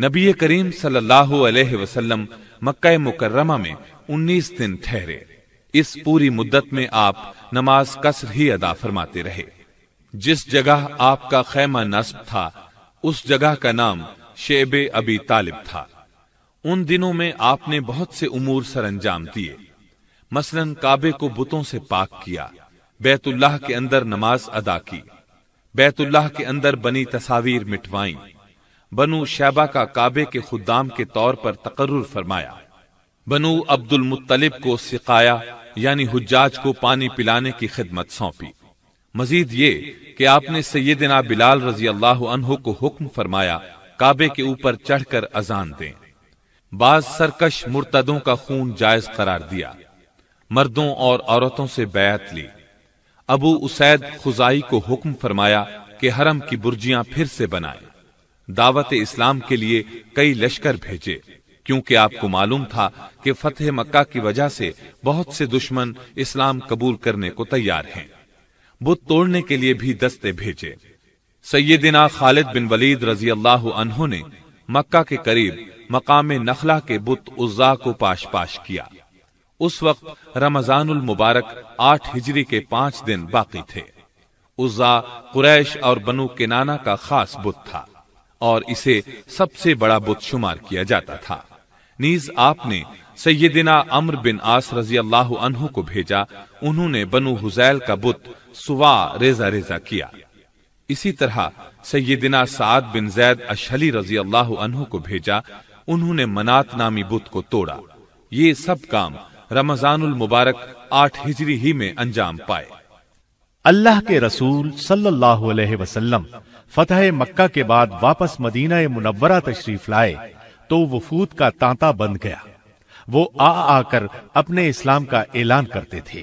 نبی کریم صلی اللہ علیہ وسلم مکہ مکرمہ میں انیس دن ٹھہرے۔ اس پوری مدت میں آپ نماز قصر ہی ادا فرماتے رہے۔ جس جگہ آپ کا خیمہ نصب تھا، اس جگہ کا نام شیب ابی طالب تھا۔ ان دنوں میں آپ نے بہت سے امور سر انجام دیے۔ مثلا کعبے کو بتوں سے پاک کیا، بیت اللہ کے اندر نماز ادا کی، بیت اللہ کے اندر بنی تصاویر مٹوائیں۔ بنو شیبہ کا کعبے کے خدام کے طور پر تقرر فرمایا۔ بنو عبد المطلب کو سقایا یعنی حجاج کو پانی پلانے کی خدمت سونپی۔ مزید یہ کہ آپ نے سیدنا بلال رضی اللہ عنہ کو حکم فرمایا، کعبے کے اوپر چڑھ کر اذان دیں۔ بعض سرکش مرتدوں کا خون جائز قرار دیا۔ مردوں اور عورتوں سے بیعت لی۔ ابو اسید خزائی کو حکم فرمایا کہ حرم کی برجیاں پھر سے بنائے دعوت اسلام کے لیے کئی لشکر بھیجے۔ کیونکہ آپ کو معلوم تھا کہ فتح مکہ کی وجہ سے بہت سے دشمن اسلام قبول کرنے کو تیار ہیں۔ بت توڑنے کے لیے بھی دستے بھیجے۔ سیدنا خالد بن ولید رضی اللہ عنہ نے مکہ کے قریب مقام نخلا کے بت عزا کو پاش پاش کیا۔ اس وقت رمضان المبارک آٹھ ہجری کے پانچ دن باقی تھے۔ عزا قریش اور بنو کنانا کا خاص بت تھا اور اسے سب سے بڑا بت شمار کیا جاتا تھا۔ نیز آپ نے سیدنا امر بن آس رضی اللہ عنہ کو بھیجا، انہوں نے بنو حزیل کا بت سوا ریزا ریزا کیا۔ اسی طرح سیدنا سعد بن زید اشلی رضی اللہ عنہ کو بھیجا، انہوں نے منات نامی بت کو توڑا۔ یہ سب کام رمضان المبارک آٹھ ہجری ہی میں انجام پائے۔ اللہ کے رسول صلی اللہ علیہ وسلم فتح مکہ کے بعد واپس مدینہ منورہ تشریف لائے۔ تو وفود کا تانتا بند گیا۔ وہ آ آ کر اپنے اسلام کا اعلان کرتے تھے۔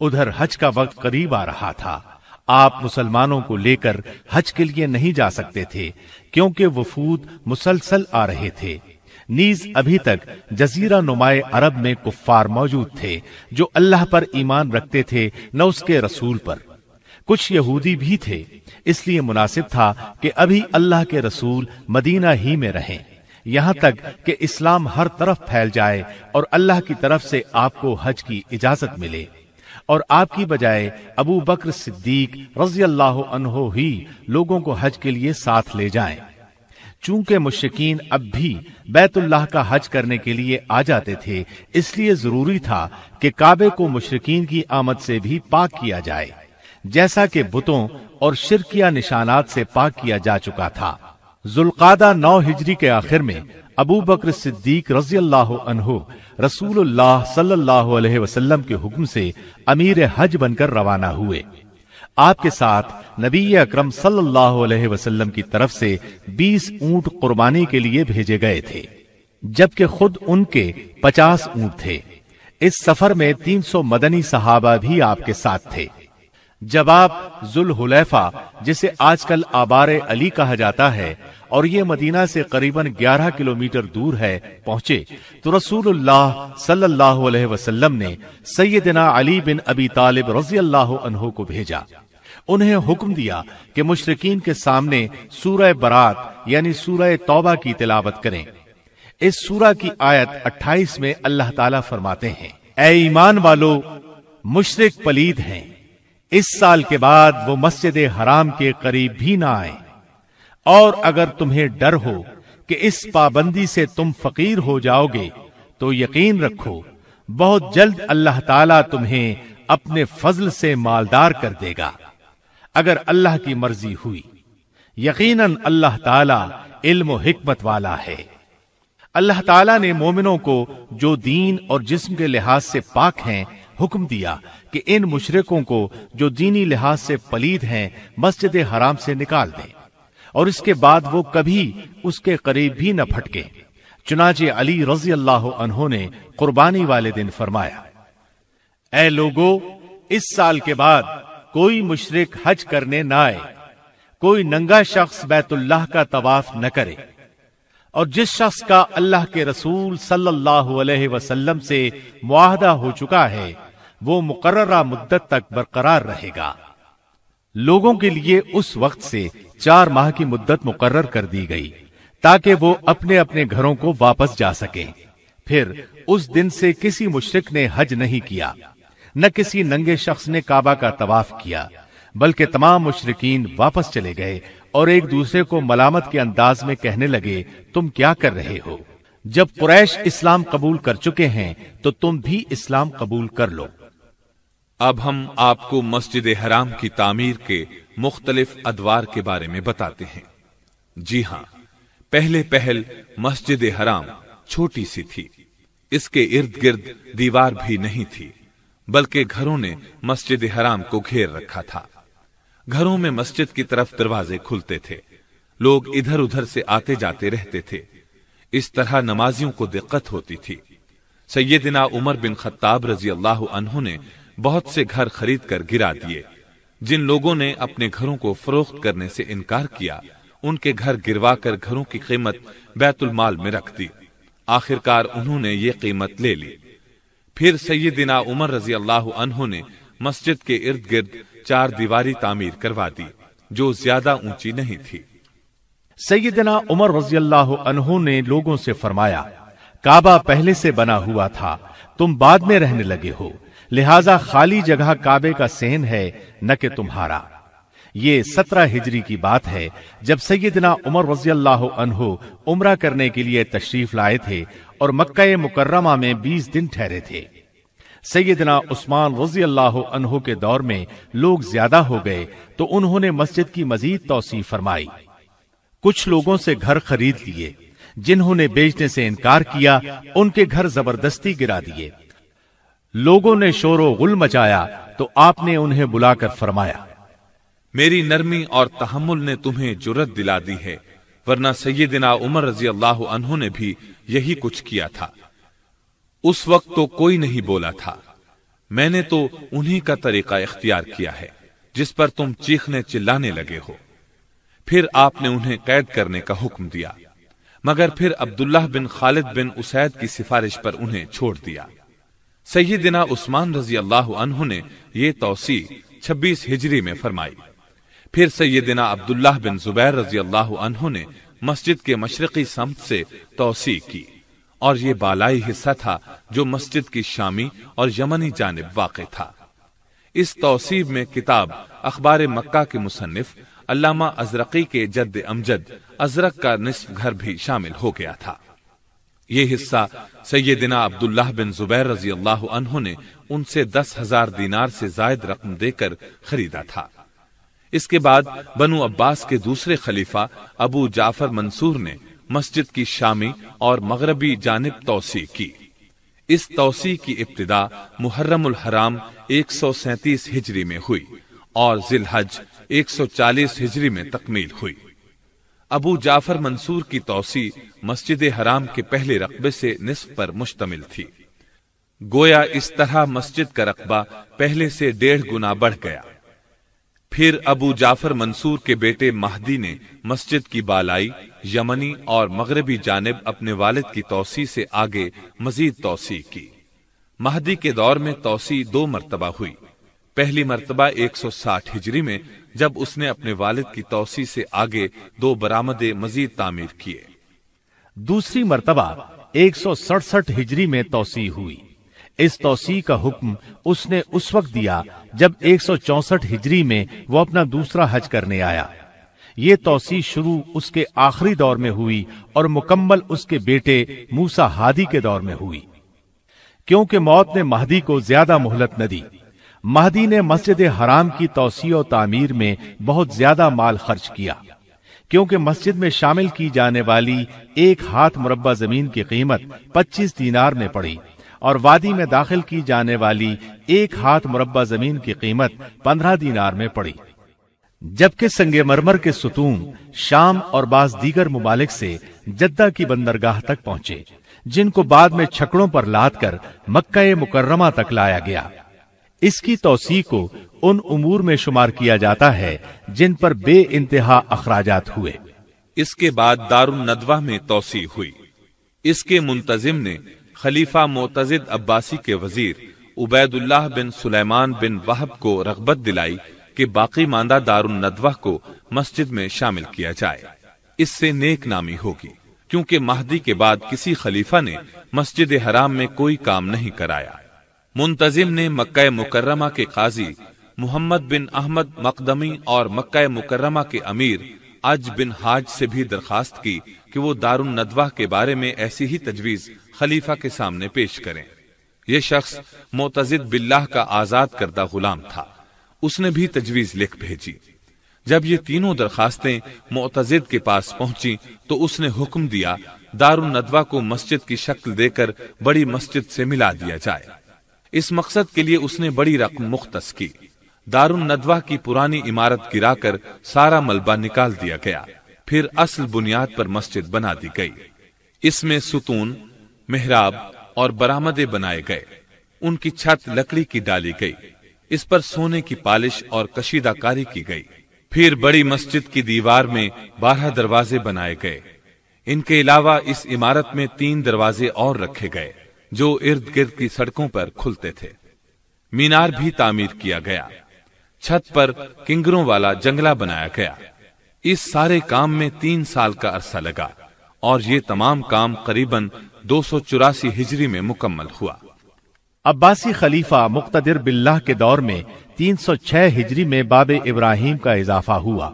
ادھر حج کا وقت قریب آ رہا تھا۔ آپ مسلمانوں کو لے کر حج کے لیے نہیں جا سکتے تھے، کیونکہ وفود مسلسل آ رہے تھے۔ نیز ابھی تک جزیرہ نمائے عرب میں کفار موجود تھے، جو اللہ پر ایمان رکھتے تھے، نہ اس کے رسول پر۔ کچھ یہودی بھی تھے، اس لیے مناسب تھا کہ ابھی اللہ کے رسول مدینہ ہی میں رہیں۔ یہاں تک کہ اسلام ہر طرف پھیل جائے اور اللہ کی طرف سے آپ کو حج کی اجازت ملے۔ اور آپ کی بجائے ابو بکر صدیق رضی اللہ عنہ ہی لوگوں کو حج کے لیے ساتھ لے جائیں۔ چونکہ مشکین اب بھی بیت اللہ کا حج کرنے کے لیے آ جاتے تھے، اس لیے ضروری تھا کہ کعبے کو مشرقین کی آمد سے بھی پاک کیا جائے، جیسا کہ بتوں اور شرکیہ نشانات سے پاک کیا جا چکا تھا۔ ذوالقادہ نو ہجری کے آخر میں ابو بکر صدیق رضی اللہ عنہ رسول اللہ صلی اللہ علیہ وسلم کے حکم سے امیر حج بن کر روانہ ہوئے۔ آپ کے ساتھ نبی اکرم صلی اللہ علیہ وسلم کی طرف سے بیس اونٹ قربانی کے لیے بھیجے گئے تھے، جبکہ خود ان کے پچاس اونٹ تھے۔ اس سفر میں تین سو مدنی صحابہ بھی آپ کے ساتھ تھے۔ جب آپ ذوالحلیفہ، جسے آج کل آبار علی کہا جاتا ہے، اور یہ مدینہ سے قریباً گیارہ کلومیٹر دور ہے پہنچے، تو رسول اللہ صلی اللہ علیہ وسلم نے سیدنا علی بن ابی طالب رضی اللہ عنہ کو بھیجا۔ انہیں حکم دیا کہ مشرقین کے سامنے سورہ برات یعنی سورہ توبہ کی تلاوت کریں۔ اس سورہ کی آیت اٹھائیس میں اللہ تعالیٰ فرماتے ہیں، اے ایمان والو مشرق پلید ہیں۔ اس سال کے بعد وہ مسجد حرام کے قریب بھی نہ آئیں۔ اور اگر تمہیں ڈر ہو کہ اس پابندی سے تم فقیر ہو جاؤ گے، تو یقین رکھو، بہت جلد اللہ تعالیٰ تمہیں اپنے فضل سے مالدار کر دے گا۔ اگر اللہ کی مرضی ہوئی، یقیناً اللہ تعالی علم و حکمت والا ہے۔ اللہ تعالیٰ نے مومنوں کو جو دین اور جسم کے لحاظ سے پاک ہیں، حکم دیا کہ ان مشرقوں کو جو دینی لحاظ سے پلید ہیں، مسجد حرام سے نکال دیں۔ اور اس کے بعد وہ کبھی اس کے قریب بھی نہ پھٹکے چنانچہ علی رضی اللہ عنہ نے قربانی والے دن فرمایا، اے لوگو، اس سال کے بعد کوئی مشرق حج کرنے نہ آئے۔ کوئی ننگا شخص بیت اللہ کا طواف نہ کرے۔ اور جس شخص کا اللہ کے رسول صلی اللہ علیہ وسلم سے معاہدہ ہو چکا ہے وہ مقررہ مدت تک برقرار رہے گا۔ لوگوں کے لیے اس وقت سے چار ماہ کی مدت مقرر کر دی گئی تاکہ وہ اپنے اپنے گھروں کو واپس جا سکیں۔ پھر اس دن سے کسی مشرق نے حج نہیں کیا، نہ کسی ننگے شخص نے کعبہ کا طواف کیا، بلکہ تمام مشرقین واپس چلے گئے اور ایک دوسرے کو ملامت کے انداز میں کہنے لگے، تم کیا کر رہے ہو؟ جب قریش اسلام قبول کر چکے ہیں تو تم بھی اسلام قبول کر لو۔ اب ہم آپ کو مسجد حرام کی تعمیر کے مختلف ادوار کے بارے میں بتاتے ہیں۔ جی ہاں پہلے پہل مسجد حرام چھوٹی سی تھی۔ اس کے ارد گرد دیوار بھی نہیں تھی، بلکہ گھروں نے مسجد حرام کو گھیر رکھا تھا۔ گھروں میں مسجد کی طرف دروازے کھلتے تھے۔ لوگ ادھر ادھر سے آتے جاتے رہتے تھے۔ اس طرح نمازیوں کو دقت ہوتی تھی۔ سیدنا عمر بن خطاب رضی اللہ عنہ نے بہت سے گھر خرید کر گرا دیے۔ جن لوگوں نے اپنے گھروں کو فروخت کرنے سے انکار کیا، ان کے گھر گروا کر گھروں کی قیمت بیت المال میں رکھ دی۔ آخر کار انہوں نے یہ قیمت لے لی۔ پھر سیدنا عمر رضی اللہ عنہ نے مسجد کے ارد گرد چار دیواری تعمیر کروا دی، جو زیادہ اونچی نہیں تھی۔ سیدنا عمر رضی اللہ عنہ نے لوگوں سے فرمایا، کعبہ پہلے سے بنا ہوا تھا، تم بعد میں رہنے لگے ہو۔ لہذا خالی جگہ کعبے کا سین ہے، نہ کہ تمہارا۔ یہ سترہ ہجری کی بات ہے، جب سیدنا عمر رضی اللہ عنہ عمرہ کرنے کے لیے تشریف لائے تھے اور مکہ مکرمہ میں بیس دن ٹھہرے تھے۔ سیدنا عثمان رضی اللہ عنہ کے دور میں لوگ زیادہ ہو گئے تو انہوں نے مسجد کی مزید توسیع فرمائی۔ کچھ لوگوں سے گھر خرید لیے، جنہوں نے بیچنے سے انکار کیا، ان کے گھر زبردستی گرا دیے۔ لوگوں نے شور و غل مچایا تو آپ نے انہیں بلا کر فرمایا، میری نرمی اور تحمل نے تمہیں جرت دلا دی ہے، ورنہ سیدنا عمر رضی اللہ عنہ نے بھی یہی کچھ کیا تھا۔ اس وقت تو کوئی نہیں بولا تھا۔ میں نے تو انہی کا طریقہ اختیار کیا ہے، جس پر تم چیخنے چلانے لگے ہو۔ پھر آپ نے انہیں قید کرنے کا حکم دیا، مگر پھر عبداللہ بن خالد بن اسید کی سفارش پر انہیں چھوڑ دیا۔ سیدنا عثمان رضی اللہ عنہ نے یہ توسیع چھبیس ہجری میں فرمائی۔ پھر سیدنا عبداللہ بن زبیر رضی اللہ عنہ نے مسجد کے مشرقی سمت سے توسیع کی اور یہ بالائی حصہ تھا جو مسجد کی شامی اور یمنی جانب واقع تھا۔ اس توسیب میں کتاب اخبار مکہ کے مصنف علامہ ازرقی کے جد امجد ازرق کا نصف گھر بھی شامل ہو گیا تھا۔ یہ حصہ سیدنا عبداللہ بن زبیر رضی اللہ عنہ نے ان سے دس ہزار دینار سے زائد رقم دے کر خریدا تھا۔ اس کے بعد بنو عباس کے دوسرے خلیفہ ابو جعفر منصور نے مسجد کی شامی اور مغربی جانب توسیع کی۔ اس توسیع کی ابتدا محرم الحرام ایک سو سینتیس ہجری میں ہوئی اور ذی الحج ایک سو چالیس ہجری میں تکمیل ہوئی۔ ابو جعفر منصور کی توسیع مسجد حرام کے پہلے رقبے سے نصف پر مشتمل تھی۔ گویا اس طرح مسجد کا رقبہ پہلے سے ڈیڑھ گنا بڑھ گیا۔ پھر ابو جعفر منصور کے بیٹے مہدی نے مسجد کی بالائی، یمنی اور مغربی جانب اپنے والد کی توسیع سے آگے مزید توسیع کی۔ مہدی کے دور میں توسیع دو مرتبہ ہوئی۔ پہلی مرتبہ ایک سو ساٹھ ہجری میں، جب اس نے اپنے والد کی توسیع سے آگے دو برامد مزید تعمیر کیے۔ دوسری مرتبہ ایک سو سڑسٹھ ہجری میں توسیع ہوئی۔ اس توسیع کا حکم اس نے اس وقت دیا جب ایک سو چونسٹھ ہجری میں وہ اپنا دوسرا حج کرنے آیا۔ یہ توسیع شروع اس کے آخری دور میں ہوئی اور مکمل اس کے بیٹے موسا ہادی کے دور میں ہوئی۔ کیونکہ موت نے مہدی کو زیادہ مہلت نہ دی۔ مہدی نے مسجد حرام کی توسیع و تعمیر میں بہت زیادہ مال خرچ کیا، کیونکہ مسجد میں شامل کی جانے والی ایک ہاتھ مربع زمین کی قیمت پچیس دینار میں پڑی اور وادی میں داخل کی جانے والی ایک ہاتھ مربع زمین کی قیمت پندرہ دینار میں پڑی۔ جبکہ سنگ مرمر کے ستون شام اور بعض دیگر ممالک سے جدہ کی بندرگاہ تک پہنچے، جن کو بعد میں چھکڑوں پر لاد کر مکہ مکرمہ تک لایا گیا۔ اس کی توسیع کو ان امور میں شمار کیا جاتا ہے جن پر بے انتہا اخراجات ہوئے۔ اس کے بعد دار الندوہ میں توسیع ہوئی۔ اس کے منتظم نے خلیفہ معتزد عباسی کے وزیر عبید اللہ بن سلیمان بن وحب کو رغبت دلائی کہ باقی ماندہ دار الندوہ کو مسجد میں شامل کیا جائے۔ اس سے نیک نامی ہوگی، کیونکہ مہدی کے بعد کسی خلیفہ نے مسجد حرام میں کوئی کام نہیں کرایا۔ منتظم نے مکہ مکرمہ کے قاضی محمد بن احمد مقدمی اور مکہ مکرمہ کے امیر اج بن حاج سے بھی درخواست کی کہ وہ دار الندوہ کے بارے میں ایسی ہی تجویز خلیفہ کے سامنے پیش کریں۔ یہ شخص معتزد باللہ کا آزاد کردہ غلام تھا۔ اس نے بھی تجویز لکھ بھیجی۔ جب یہ تینوں درخواستیں معتزد کے پاس پہنچی تو اس نے حکم دیا دار الندوہ کو مسجد کی شکل دے کر بڑی مسجد سے ملا دیا جائے۔ اس مقصد کے لیے اس نے بڑی رقم مختص کی۔ دار الندوہ کی پرانی عمارت گرا کر سارا ملبہ نکال دیا گیا۔ پھر اصل بنیاد پر مسجد بنا دی گئی۔ اس میں ستون، محراب اور برامدے بنائے گئے۔ ان کی چھت لکڑی کی ڈالی گئی۔ اس پر سونے کی پالش اور کشیدہ کاری کی گئی۔ پھر بڑی مسجد کی دیوار میں بارہ دروازے بنائے گئے۔ ان کے علاوہ اس عمارت میں تین دروازے اور رکھے گئے۔ جو ارد گرد کی سڑکوں پر کھلتے تھے۔ مینار بھی تعمیر کیا گیا۔ چھت پر کنگروں والا جنگلہ بنایا گیا۔ اس سارے کام میں تین سال کا عرصہ لگا اور یہ تمام کام قریب دو سو چوراسی ہجری میں مکمل ہوا۔ عباسی خلیفہ مقتدر باللہ کے دور میں تین سو چھ ہجری میں باب ابراہیم کا اضافہ ہوا۔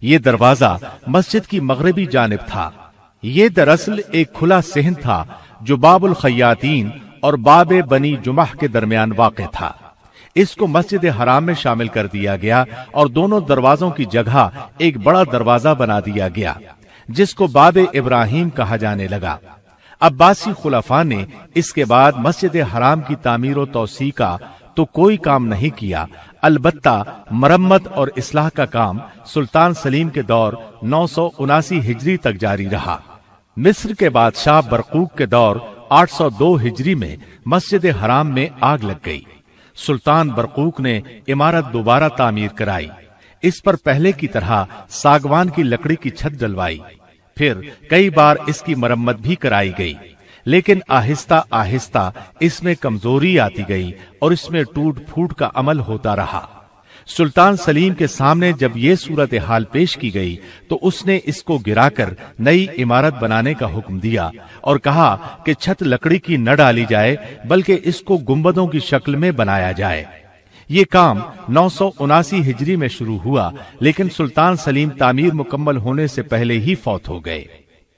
یہ دروازہ مسجد کی مغربی جانب تھا۔ یہ دراصل ایک کھلا سہن تھا۔ جو باب الخیاتین اور باب بنی جمعہ کے درمیان واقع تھا۔ اس کو مسجد حرام میں شامل کر دیا گیا اور دونوں دروازوں کی جگہ ایک بڑا دروازہ بنا دیا گیا، جس کو باب ابراہیم کہا جانے لگا۔ عباسی خلفاء نے اس کے بعد مسجد حرام کی تعمیر و توسیع کا تو کوئی کام نہیں کیا، البتہ مرمت اور اصلاح کا کام سلطان سلیم کے دور نو سو اناسی ہجری تک جاری رہا۔ مصر کے بادشاہ برقوق کے دور آٹھ سو دو ہجری میں مسجد حرام میں آگ لگ گئی۔ سلطان برقوق نے عمارت دوبارہ تعمیر کرائی۔ اس پر پہلے کی طرح ساگوان کی لکڑی کی چھت ڈلوائی پھر کئی بار اس کی مرمت بھی کرائی گئی۔ لیکن آہستہ آہستہ اس میں کمزوری آتی گئی اور اس میں ٹوٹ پھوٹ کا عمل ہوتا رہا۔ سلطان سلیم کے سامنے جب یہ صورت حال پیش کی گئی تو اس نے اس کو گرا کر نئی عمارت بنانے کا حکم دیا اور کہا کہ چھت لکڑی کی نہ ڈالی جائے بلکہ اس کو گنبدوں کی شکل میں بنایا جائے۔ یہ کام نو سو اناسی ہجری میں شروع ہوا، لیکن سلطان سلیم تعمیر مکمل ہونے سے پہلے ہی فوت ہو گئے۔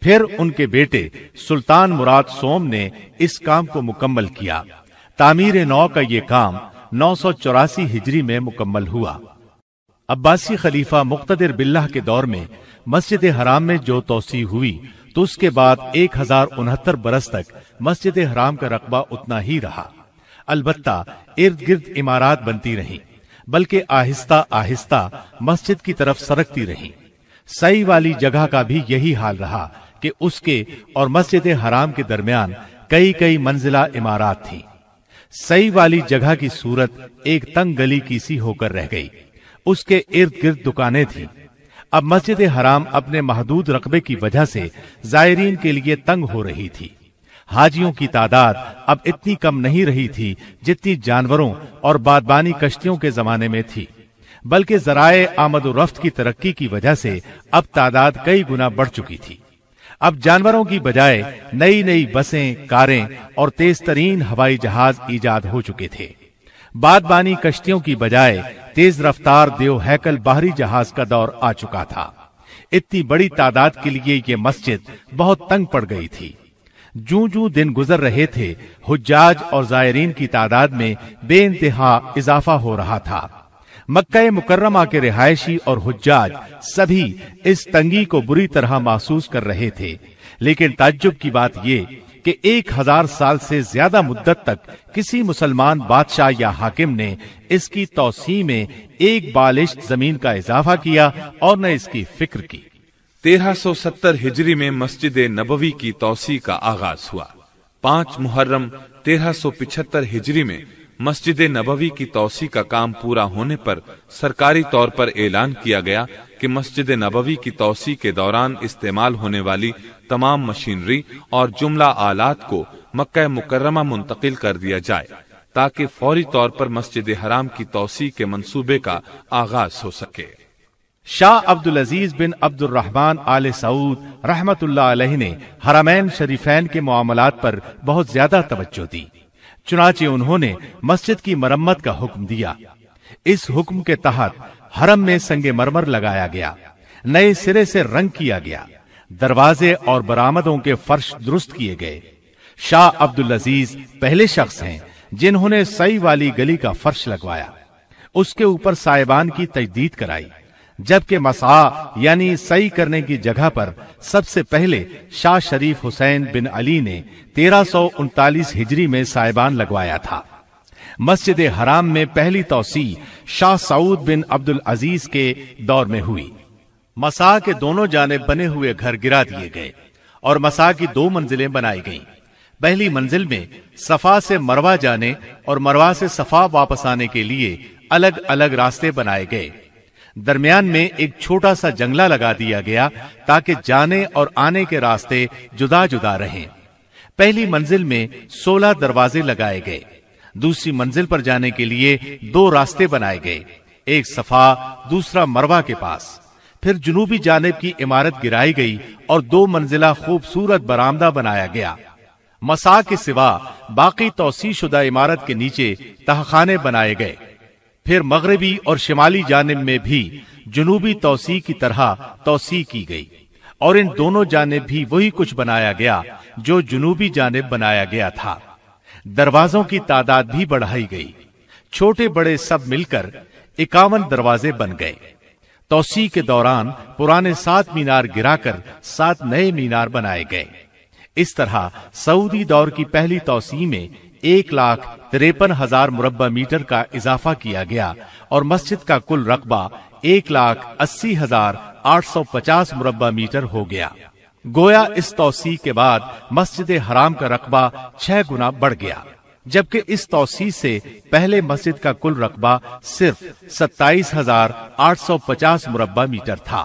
پھر ان کے بیٹے سلطان مراد سوم نے اس کام کو مکمل کیا۔ تعمیر نو کا یہ کام نو سو چوراسی ہجری میں مکمل ہوا۔ عباسی خلیفہ مقتدر باللہ کے دور میں مسجد حرام میں جو توسیع ہوئی، تو اس کے بعد ایک ہزار انہتر برس تک مسجد حرام کا رقبہ اتنا ہی رہا۔ البتہ ارد گرد عمارات بنتی رہی بلکہ آہستہ آہستہ مسجد کی طرف سرکتی رہی سئی والی جگہ کا بھی یہی حال رہا کہ اس کے اور مسجد حرام کے درمیان کئی کئی منزلہ عمارات تھیں۔ سئی والی جگہ کی صورت ایک تنگ گلی کی سی ہو کر رہ گئی۔ اس کے ارد گرد دکانیں تھیں۔ اب مسجد حرام اپنے محدود رقبے کی وجہ سے زائرین کے لیے تنگ ہو رہی تھی۔ حاجیوں کی تعداد اب اتنی کم نہیں رہی تھی جتنی جانوروں اور بادبانی کشتیوں کے زمانے میں تھی۔ بلکہ ذرائع آمد و رفت کی ترقی کی وجہ سے اب تعداد کئی گنا بڑھ چکی تھی۔ اب جانوروں کی بجائے نئی نئی بسیں، کاریں اور تیز ترین ہوائی جہاز ایجاد ہو چکے تھے۔ باد بانی کشتیوں کی بجائے تیز رفتار دیو ہیکل باہری جہاز کا دور آ چکا تھا۔ اتنی بڑی تعداد کے لیے یہ مسجد بہت تنگ پڑ گئی تھی۔ جو جو دن گزر رہے تھے، حجاج اور زائرین کی تعداد میں بے انتہا اضافہ ہو رہا تھا۔ مکہ مکرمہ کے رہائشی اور حجاج سبھی اس تنگی کو بری طرح محسوس کر رہے تھے۔ لیکن تعجب کی بات یہ کہ ایک ہزار سال سے زیادہ مدت تک کسی مسلمان بادشاہ یا حاکم نے اس کی توسیع میں ایک بالش زمین کا اضافہ کیا اور نہ اس کی فکر کی۔ تیرہ سو ستر ہجری میں مسجد نبوی کی توسیع کا آغاز ہوا۔ پانچ محرم تیرہ سو پچہتر ہجری میں مسجد نبوی کی توسیع کا کام پورا ہونے پر سرکاری طور پر اعلان کیا گیا کہ مسجد نبوی کی توسیع کے دوران استعمال ہونے والی تمام مشینری اور جملہ آلات کو مکہ مکرمہ منتقل کر دیا جائے تاکہ فوری طور پر مسجد حرام کی توسیع کے منصوبے کا آغاز ہو سکے۔ شاہ عبد العزیز بن عبد الرحمان آل سعود رحمت اللہ علیہ نے حرمین شریفین کے معاملات پر بہت زیادہ توجہ دی۔ چنانچہ انہوں نے مسجد کی مرمت کا حکم دیا۔ اس حکم کے تحت حرم میں سنگ مرمر لگایا گیا۔ نئے سرے سے رنگ کیا گیا۔ دروازے اور برآمدوں کے فرش درست کیے گئے۔ شاہ عبد العزیز پہلے شخص ہیں جنہوں نے سئی والی گلی کا فرش لگوایا۔ اس کے اوپر سائبان کی تجدید کرائی۔ جبکہ مسا یعنی سعی کرنے کی جگہ پر سب سے پہلے شاہ شریف حسین بن علی نے تیرہ سو انتالیس ہجری میں سائبان لگوایا تھا۔ مسجد حرام میں پہلی توسیع شاہ سعود بن عبد العزیز کے دور میں ہوئی۔ مسا کے دونوں جانب بنے ہوئے گھر گرا دیے گئے اور مسا کی دو منزلیں بنائی گئیں۔ پہلی منزل میں صفا سے مروا جانے اور مروا سے صفا واپس آنے کے لیے الگ الگ راستے بنائے گئے۔ درمیان میں ایک چھوٹا سا جنگلہ لگا دیا گیا تاکہ جانے اور آنے کے راستے جدا جدا رہیں۔ پہلی منزل میں سولہ دروازے لگائے گئے۔ دوسری منزل پر جانے کے لیے دو راستے بنائے گئے۔ ایک صفا، دوسرا مروا کے پاس۔ پھر جنوبی جانب کی عمارت گرائی گئی اور دو منزلہ خوبصورت برامدہ بنایا گیا۔ مسا کے سوا باقی توسیع شدہ عمارت کے نیچے تہخانے بنائے گئے۔ پھر مغربی اور شمالی جانب میں بھی جنوبی توسیع کی طرح توسیع کی گئی اور ان دونوں جانب بھی وہی کچھ بنایا گیا جو جنوبی جانب بنایا گیا تھا۔ دروازوں کی تعداد بھی بڑھائی گئی۔ چھوٹے بڑے سب مل کر اکاون دروازے بن گئے۔ توسیع کے دوران پرانے سات مینار گرا کر سات نئے مینار بنائے گئے۔ اس طرح سعودی دور کی پہلی توسیع میں ایک لاکھ تریپن ہزار مربع میٹر کا اضافہ کیا گیا اور مسجد کا کل رقبہ ایک لاکھ اسی ہزار آٹھ سو پچاس مربع میٹر ہو گیا۔ گویا اس توسیع کے بعد مسجد حرام کا رقبہ چھ گنا بڑھ گیا، جبکہ اس توسیع سے پہلے مسجد کا کل رقبہ صرف ستائیس ہزار آٹھ سو پچاس مربع میٹر تھا۔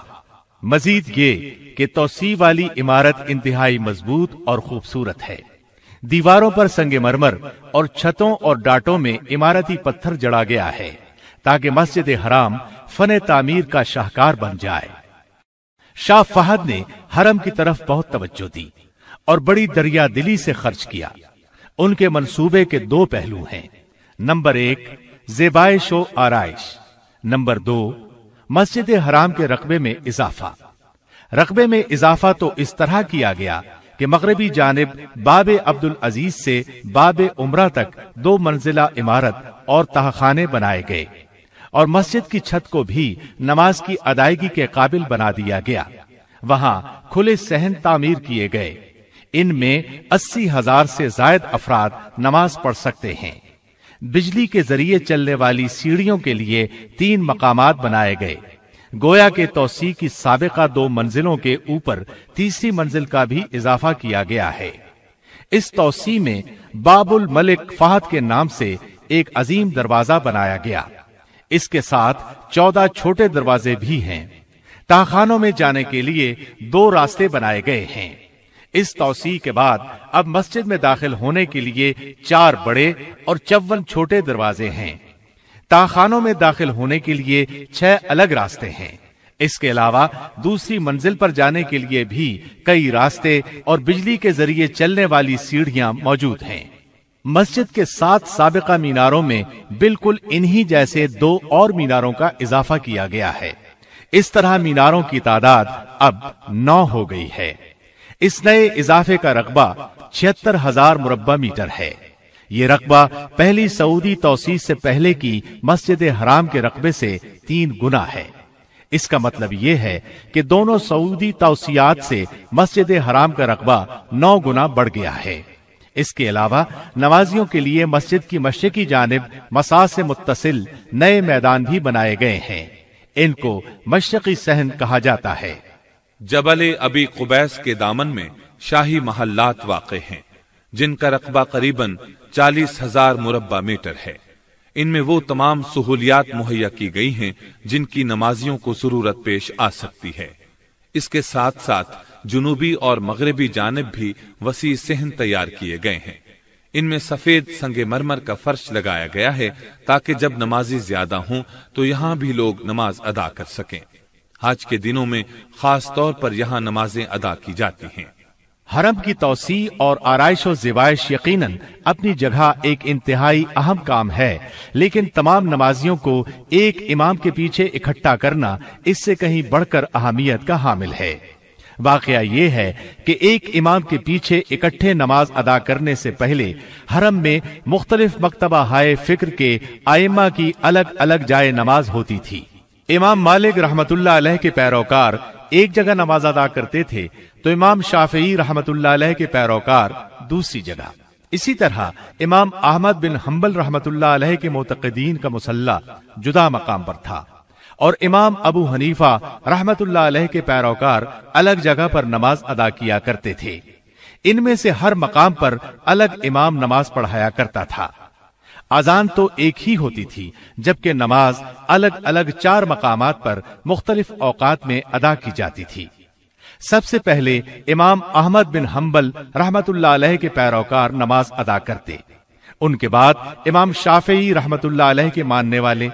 مزید یہ کہ توسیع والی عمارت انتہائی مضبوط اور خوبصورت ہے۔ دیواروں پر سنگ مرمر اور چھتوں اور ڈاٹوں میں عمارتی پتھر جڑا گیا ہے تاکہ مسجد حرام فن تعمیر کا شاہکار بن جائے۔ شاہ فہد نے حرم کی طرف بہت توجہ دی اور بڑی دریا دلی سے خرچ کیا۔ ان کے منصوبے کے دو پہلو ہیں۔ نمبر ایک، زیبائش و آرائش۔ نمبر دو، مسجد حرام کے رقبے میں اضافہ۔ رقبے میں اضافہ تو اس طرح کیا گیا کہ مغربی جانب باب عبد العزیز سے باب عمرہ تک دو منزلہ عمارت اور تہخانے بنائے گئے اور مسجد کی چھت کو بھی نماز کی ادائیگی کے قابل بنا دیا گیا۔ وہاں کھلے سہن تعمیر کیے گئے۔ ان میں اسی ہزار سے زائد افراد نماز پڑھ سکتے ہیں۔ بجلی کے ذریعے چلنے والی سیڑھیوں کے لیے تین مقامات بنائے گئے۔ گویا کے توسیع کی سابقہ دو منزلوں کے اوپر تیسری منزل کا بھی اضافہ کیا گیا ہے۔ اس توسیع میں باب الملک فہد کے نام سے ایک عظیم دروازہ بنایا گیا۔ اس کے ساتھ چودہ چھوٹے دروازے بھی ہیں۔ تاخانوں میں جانے کے لیے دو راستے بنائے گئے ہیں۔ اس توسیع کے بعد اب مسجد میں داخل ہونے کے لیے چار بڑے اور چون چھوٹے دروازے ہیں۔ تاخانوں میں داخل ہونے کے لیے چھ الگ راستے ہیں۔ اس کے علاوہ دوسری منزل پر جانے کے لیے بھی کئی راستے اور بجلی کے ذریعے چلنے والی سیڑھیاں موجود ہیں۔ مسجد کے سات سابقہ میناروں میں بالکل انہی جیسے دو اور میناروں کا اضافہ کیا گیا ہے۔ اس طرح میناروں کی تعداد اب نو ہو گئی ہے۔ اس نئے اضافے کا رقبہ چھتر ہزار مربع میٹر ہے۔ یہ رقبہ پہلی سعودی توسیع سے پہلے کی مسجد حرام کے رقبے سے تین گنا ہے۔ اس کا مطلب یہ ہے کہ دونوں سعودی توسیعات سے مسجد حرام کا رقبہ نو گنا بڑھ گیا ہے۔ اس کے علاوہ نمازیوں کے لیے مسجد کی مشرقی جانب مسا سے متصل نئے میدان بھی بنائے گئے ہیں۔ ان کو مشرقی سہن کہا جاتا ہے۔ جبل ابی قبیس کے دامن میں شاہی محلات واقع ہیں۔ جن کا رقبہ قریب چالیس ہزار مربع میٹر ہے۔ ان میں وہ تمام سہولیات مہیا کی گئی ہیں جن کی نمازیوں کو ضرورت پیش آ سکتی ہے۔ اس کے ساتھ ساتھ جنوبی اور مغربی جانب بھی وسیع سہن تیار کیے گئے ہیں۔ ان میں سفید سنگ مرمر کا فرش لگایا گیا ہے تاکہ جب نمازی زیادہ ہوں تو یہاں بھی لوگ نماز ادا کر سکیں۔ حج کے دنوں میں خاص طور پر یہاں نمازیں ادا کی جاتی ہیں۔ حرم کی توسیع اور آرائش و زیبائش یقیناً اپنی جگہ ایک انتہائی اہم کام ہے، لیکن تمام نمازیوں کو ایک امام کے پیچھے اکٹھا کرنا اس سے کہیں بڑھ کر اہمیت کا حامل ہے۔ واقعہ یہ ہے کہ ایک امام کے پیچھے اکٹھے نماز ادا کرنے سے پہلے حرم میں مختلف مکتبہ ہائے فکر کے آئمہ کی الگ الگ جائے نماز ہوتی تھی۔ امام مالک رحمت اللہ علیہ کے پیروکار ایک جگہ نماز ادا کرتے تھے تو امام شافعی رحمت اللہ علیہ کے پیروکار دوسری جگہ۔ اسی طرح امام احمد بن حنبل رحمت اللہ علیہ کے معتقدین کا مسلح جدا مقام پر تھا۔ اور امام ابو حنیفہ رحمت اللہ علیہ کے پیروکار الگ جگہ پر نماز ادا کیا کرتے تھے۔ ان میں سے ہر مقام پر الگ امام نماز پڑھایا کرتا تھا۔ آزان تو ایک ہی ہوتی تھی، جبکہ نماز الگ الگ چار مقامات پر مختلف اوقات میں ادا کی جاتی تھی۔ سب سے پہلے امام احمد بن حنبل رحمت اللہ علیہ کے پیروکار نماز ادا کرتے۔ ان کے بعد امام شافعی رحمت اللہ علیہ کے ماننے والے،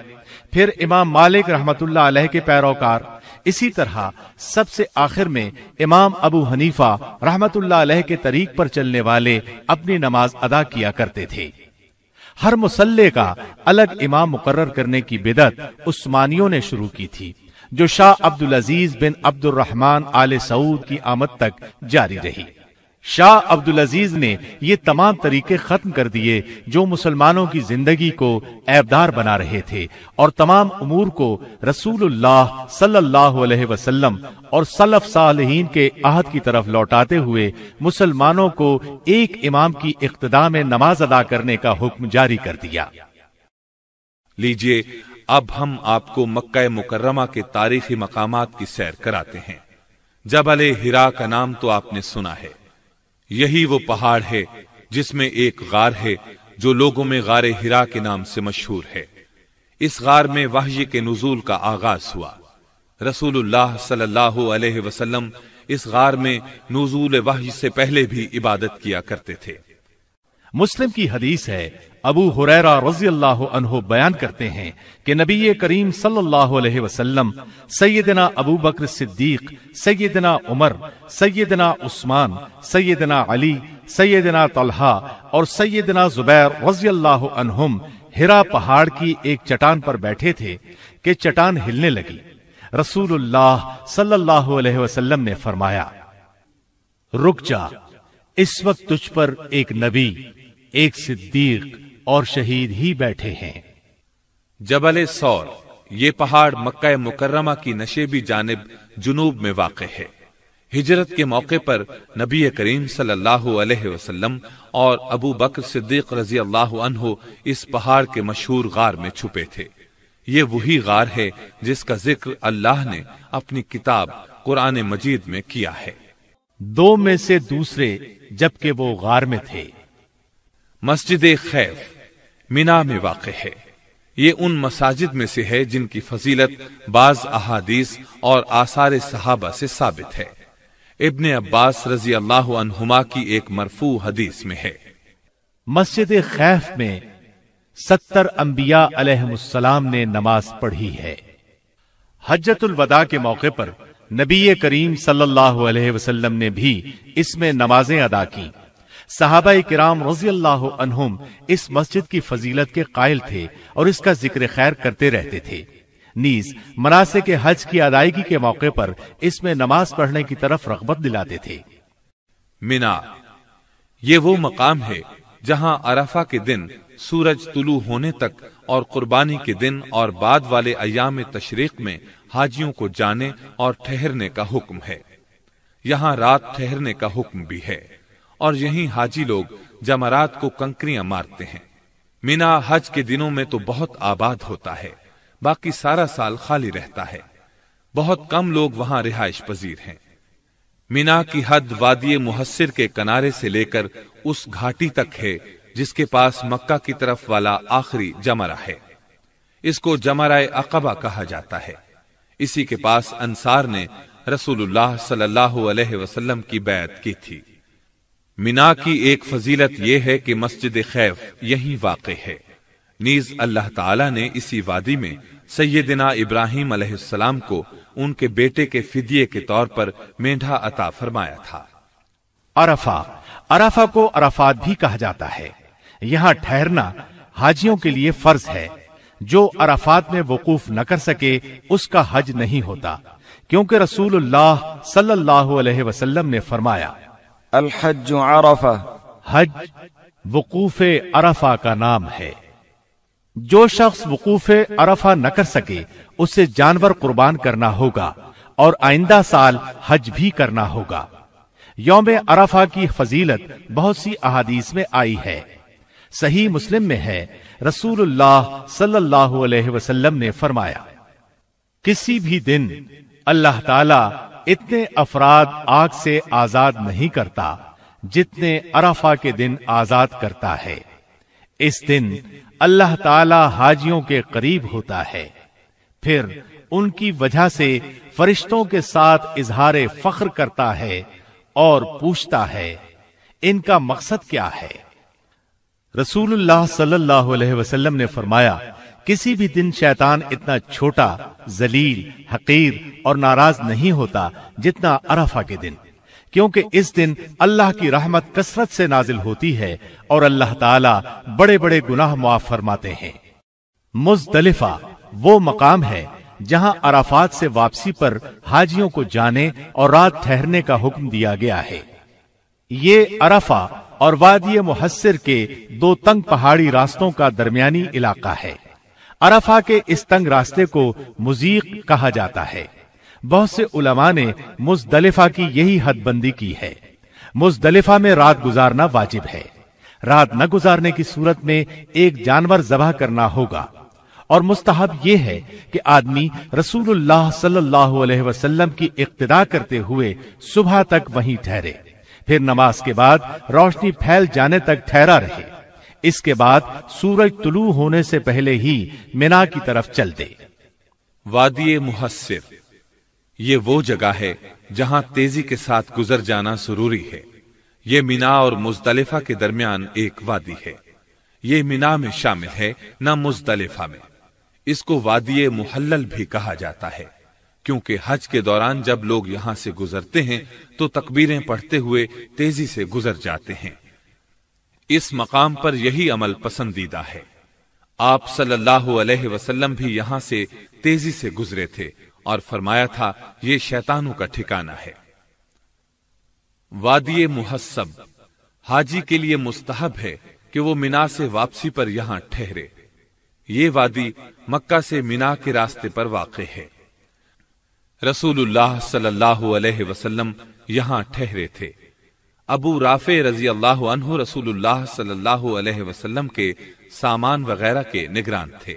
پھر امام مالک رحمت اللہ علیہ کے پیروکار۔ اسی طرح سب سے آخر میں امام ابو حنیفہ رحمت اللہ علیہ کے طریق پر چلنے والے اپنی نماز ادا کیا کرتے تھے۔ ہر مسلح کا الگ امام مقرر کرنے کی بدت عثمانیوں نے شروع کی تھی۔ جو شاہ عبد العزیز بن عبد الرحمان آل سعود کی آمد تک جاری رہی۔ شاہ عبد العزیز نے یہ تمام طریقے ختم کر دیے جو مسلمانوں کی زندگی کو عیبدار بنا رہے تھے اور تمام امور کو رسول اللہ صلی اللہ علیہ وسلم اور صلف صالحین کے عہد کی طرف لوٹاتے ہوئے مسلمانوں کو ایک امام کی اقتداء میں نماز ادا کرنے کا حکم جاری کر دیا۔ لیجیے اب ہم آپ کو مکہ مکرمہ کے تاریخی مقامات کی سیر کراتے ہیں۔ جبل ہرا کا نام تو آپ نے سنا ہے۔ یہی وہ پہاڑ ہے جس میں ایک غار ہے جو لوگوں میں غار ہرا کے نام سے مشہور ہے۔ اس غار میں وحی کے نزول کا آغاز ہوا۔ رسول اللہ صلی اللہ علیہ وسلم اس غار میں نزول وحی سے پہلے بھی عبادت کیا کرتے تھے۔ مسلم کی حدیث ہے ابو حریرہ رضی اللہ عنہ بیان کرتے ہیں کہ نبی کریم صلی اللہ علیہ وسلم سیدنا ابو بکر صدیق، سیدنا عمر، سیدنا عثمان، سیدنا علی، سیدنا طلحہ اور سیدنا زبیر رضی اللہ عنہم ہرا پہاڑ کی ایک چٹان پر بیٹھے تھے کہ چٹان ہلنے لگی۔ رسول اللہ صلی اللہ علیہ وسلم نے فرمایا، رک جا، اس وقت تجھ پر ایک نبی، ایک صدیق اور شہید ہی بیٹھے ہیں۔ جبل سور یہ پہاڑ مکہ مکرمہ کی نشیبی جانب جنوب میں واقع ہے۔ ہجرت کے موقع پر نبی کریم صلی اللہ علیہ وسلم اور ابو بکر صدیق رضی اللہ عنہ اس پہاڑ کے مشہور غار میں چھپے تھے۔ یہ وہی غار ہے جس کا ذکر اللہ نے اپنی کتاب قرآن مجید میں کیا ہے۔ دو میں سے دوسرے جبکہ وہ غار میں تھے۔ مسجد خیف، مینا میں واقع ہے۔ یہ ان مساجد میں سے ہے جن کی فضیلت بعض احادیث اور آثار صحابہ سے ثابت ہے۔ ابن عباس رضی اللہ عنہما کی ایک مرفوع حدیث میں ہے۔ مسجد خیف میں ستر انبیاء علیہ السلام نے نماز پڑھی ہے۔ حجت الوداع کے موقع پر نبی کریم صلی اللہ علیہ وسلم نے بھی اس میں نمازیں ادا کی صحابہ کرام رضی اللہ عنہم اس مسجد کی فضیلت کے قائل تھے اور اس کا ذکر خیر کرتے رہتے تھے۔ نیز مناسب کے حج کی ادائیگی کے موقع پر اس میں نماز پڑھنے کی طرف رغبت دلاتے تھے۔ مینا، یہ وہ مقام ہے جہاں عرفہ کے دن، سورج طلوع ہونے تک اور قربانی کے دن اور بعد والے ایام تشریق میں حاجیوں کو جانے اور ٹھہرنے کا حکم ہے۔ یہاں رات ٹھہرنے کا حکم بھی ہے۔ اور یہیں حاجی لوگ جمرات کو کنکریاں مارتے ہیں۔ مینا حج کے دنوں میں تو بہت آباد ہوتا ہے، باقی سارا سال خالی رہتا ہے۔ بہت کم لوگ وہاں رہائش پذیر ہیں۔ مینا کی حد وادی محسر کے کنارے سے لے کر اس گھاٹی تک ہے، جس کے پاس مکہ کی طرف والا آخری جمرہ ہے۔ اس کو جمرہ اقبا کہا جاتا ہے۔ اسی کے پاس انصار نے رسول اللہ صلی اللہ علیہ وسلم کی بیعت کی تھی۔ مینا کی ایک فضیلت یہ ہے کہ مسجد خیف یہی واقع ہے۔ نیز اللہ تعالی نے اسی وادی میں سیدنا ابراہیم علیہ السلام کو ان کے بیٹے کے فدیے کے طور پر مینڈا عطا فرمایا تھا۔ ارفا ارفا کو عرفات بھی کہا جاتا ہے۔ یہاں ٹھہرنا حاجیوں کے لیے فرض ہے۔ جو عرفات میں وقوف نہ کر سکے، اس کا حج نہیں ہوتا۔ کیونکہ رسول اللہ صلی اللہ علیہ وسلم نے فرمایا الحج عرفہ۔ حج وقوف عرفہ کا نام ہے۔ جو شخص وقوف عرفہ نہ کر سکے، اسے جانور قربان کرنا ہوگا اور آئندہ سال حج بھی کرنا ہوگا۔ یوم عرفہ کی فضیلت بہت سی احادیث میں آئی ہے۔ صحیح مسلم میں ہے، رسول اللہ صلی اللہ علیہ وسلم نے فرمایا، کسی بھی دن اللہ تعالی اتنے افراد آگ سے آزاد نہیں کرتا جتنے عرفہ کے دن آزاد کرتا ہے۔ اس دن اللہ تعالی حاجیوں کے قریب ہوتا ہے۔ پھر ان کی وجہ سے فرشتوں کے ساتھ اظہار فخر کرتا ہے اور پوچھتا ہے، ان کا مقصد کیا ہے؟ رسول اللہ صلی اللہ علیہ وسلم نے فرمایا کسی بھی دن شیطان اتنا چھوٹا، ذلیل، حقیر اور ناراض نہیں ہوتا جتنا عرفہ کے دن، کیونکہ اس دن اللہ کی رحمت کثرت سے نازل ہوتی ہے اور اللہ تعالی بڑے بڑے گناہ معاف فرماتے ہیں۔ مزدلفہ وہ مقام ہے جہاں عرفات سے واپسی پر حاجیوں کو جانے اور رات ٹھہرنے کا حکم دیا گیا ہے۔ یہ عرفہ اور وادی محسر کے دو تنگ پہاڑی راستوں کا درمیانی علاقہ ہے۔ عرفہ کے اس تنگ راستے کو مزیق کہا جاتا ہے۔ بہت سے علماء نے مزدلفہ کی یہی حد بندی کی ہے۔ مزدلفہ میں رات گزارنا واجب ہے۔ رات نہ گزارنے کی صورت میں ایک جانور ذبح کرنا ہوگا۔ اور مستحب یہ ہے کہ آدمی رسول اللہ صلی اللہ علیہ وسلم کی اقتدا کرتے ہوئے صبح تک وہیں ٹھہرے۔ پھر نماز کے بعد روشنی پھیل جانے تک ٹھہرا رہے۔ اس کے بعد سورج طلوع ہونے سے پہلے ہی مینا کی طرف چل دے۔ وادی محسر یہ وہ جگہ ہے جہاں تیزی کے ساتھ گزر جانا ضروری ہے۔ یہ مینا اور مزدلفہ کے درمیان ایک وادی ہے۔ یہ مینا میں شامل ہے، نہ مزدلفہ میں۔ اس کو وادی محلل بھی کہا جاتا ہے۔ کیونکہ حج کے دوران جب لوگ یہاں سے گزرتے ہیں، تو تکبیریں پڑھتے ہوئے تیزی سے گزر جاتے ہیں۔ اس مقام پر یہی عمل پسندیدہ ہے۔ آپ صلی اللہ علیہ وسلم بھی یہاں سے تیزی سے گزرے تھے اور فرمایا تھا، یہ شیطانوں کا ٹھکانہ ہے۔ وادی محسب، حاجی کے لیے مستحب ہے کہ وہ مینا سے واپسی پر یہاں ٹھہرے۔ یہ وادی مکہ سے مینا کے راستے پر واقع ہے۔ رسول اللہ صلی اللہ علیہ وسلم یہاں ٹھہرے تھے۔ ابو رافع رضی اللہ عنہ رسول اللہ صلی اللہ علیہ وسلم کے سامان وغیرہ کے نگران تھے۔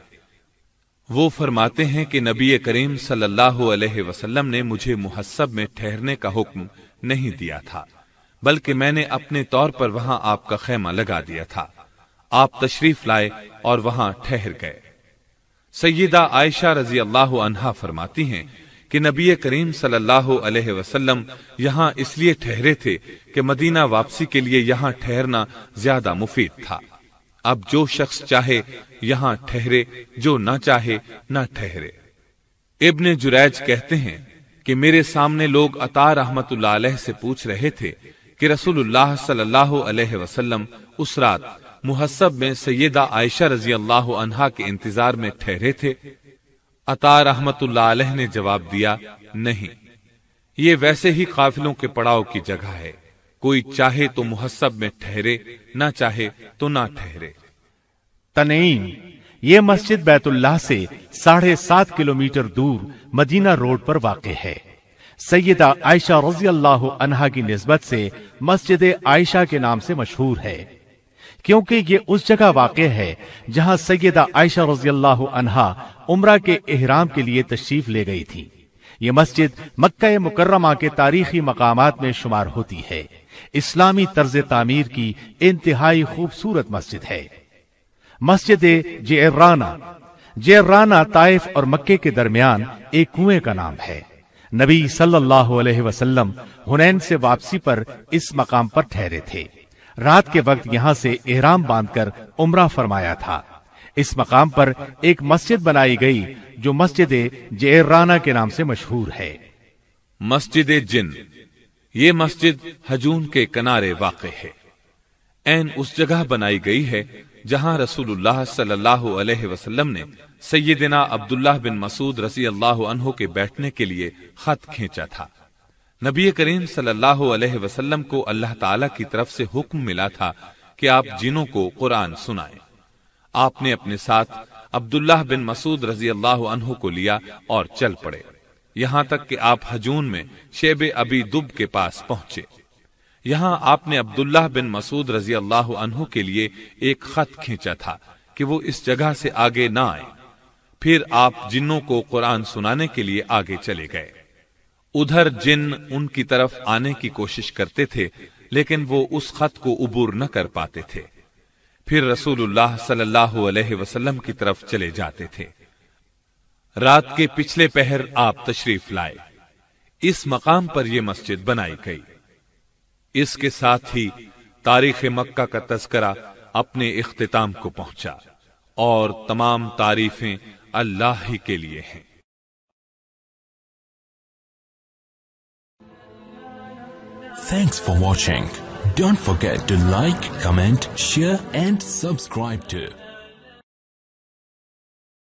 وہ فرماتے ہیں کہ نبی کریم صلی اللہ علیہ وسلم نے مجھے محسب میں ٹھہرنے کا حکم نہیں دیا تھا، بلکہ میں نے اپنے طور پر وہاں آپ کا خیمہ لگا دیا تھا۔ آپ تشریف لائے اور وہاں ٹھہر گئے۔ سیدہ عائشہ رضی اللہ عنہا فرماتی ہیں کہ نبی کریم صلی اللہ علیہ وسلم یہاں اس لیے ٹھہرے تھے کہ مدینہ واپسی کے لیے یہاں ٹھہرنا زیادہ مفید تھا۔ اب جو شخص چاہے یہاں ٹھہرے، جو نہ چاہے نہ ٹھہرے۔ ابن جریج کہتے ہیں کہ میرے سامنے لوگ عطا رحمت اللہ علیہ سے پوچھ رہے تھے کہ رسول اللہ صلی اللہ علیہ وسلم اس رات محسب میں سیدہ عائشہ رضی اللہ عنہا کے انتظار میں ٹھہرے تھے۔ عطا رحمت اللہ علیہ نے جواب دیا، نہیں، یہ ویسے ہی قافلوں کے پڑاؤ کی جگہ ہے۔ کوئی چاہے تو محسب میں ٹھہرے، نہ چاہے تو نہ ٹھہرے۔ تنعیم، یہ مسجد بیت اللہ سے ساڑھے سات کلومیٹر دور مدینہ روڈ پر واقع ہے۔ سیدہ عائشہ رضی اللہ عنہا کی نسبت سے مسجد عائشہ کے نام سے مشہور ہے۔ کیونکہ یہ اس جگہ واقع ہے جہاں سیدہ عائشہ رضی اللہ عنہا عمرہ کے احرام کے لیے تشریف لے گئی تھی۔ یہ مسجد مکہ مکرمہ کے تاریخی مقامات میں شمار ہوتی ہے۔ اسلامی طرز تعمیر کی انتہائی خوبصورت مسجد ہے۔ مسجد جیرانا جیرانا طائف اور مکے کے درمیان ایک کنویں کا نام ہے۔ نبی صلی اللہ علیہ وسلم ہنین سے واپسی پر اس مقام پر ٹھہرے تھے۔ رات کے وقت یہاں سے احرام باندھ کر عمرہ فرمایا تھا۔ اس مقام پر ایک مسجد بنائی گئی جو مسجد جیرانا کے نام سے مشہور ہے۔ مسجد جن، یہ مسجد ہجون کے کنارے واقع ہے۔ این اس جگہ بنائی گئی ہے جہاں رسول اللہ صلی اللہ علیہ وسلم نے سیدنا عبداللہ بن مسعود رضی اللہ عنہ کے بیٹھنے کے لیے خط کھینچا تھا۔ نبی کریم صلی اللہ علیہ وسلم کو اللہ تعالی کی طرف سے حکم ملا تھا کہ آپ جنوں کو قرآن سنائیں۔ آپ نے اپنے ساتھ عبداللہ بن مسعود رضی اللہ عنہ کو لیا اور چل پڑے۔ یہاں تک کہ آپ ہجون میں شیب ابی دب کے پاس پہنچے۔ یہاں آپ نے عبداللہ بن مسعود رضی اللہ عنہ کے لیے ایک خط کھینچا تھا کہ وہ اس جگہ سے آگے نہ آئے۔ پھر آپ جنوں کو قرآن سنانے کے لیے آگے چلے گئے۔ ادھر جن ان کی طرف آنے کی کوشش کرتے تھے، لیکن وہ اس خط کو عبور نہ کر پاتے تھے۔ پھر رسول اللہ صلی اللہ علیہ وسلم کی طرف چلے جاتے تھے۔ رات کے پچھلے پہر آپ تشریف لائے۔ اس مقام پر یہ مسجد بنائی گئی۔ اس کے ساتھ ہی تاریخ مکہ کا تذکرہ اپنے اختتام کو پہنچا اور تمام تعریفیں اللہ ہی کے لیے ہیں۔ Thanks for watching. Don't forget to like, comment, share and subscribe to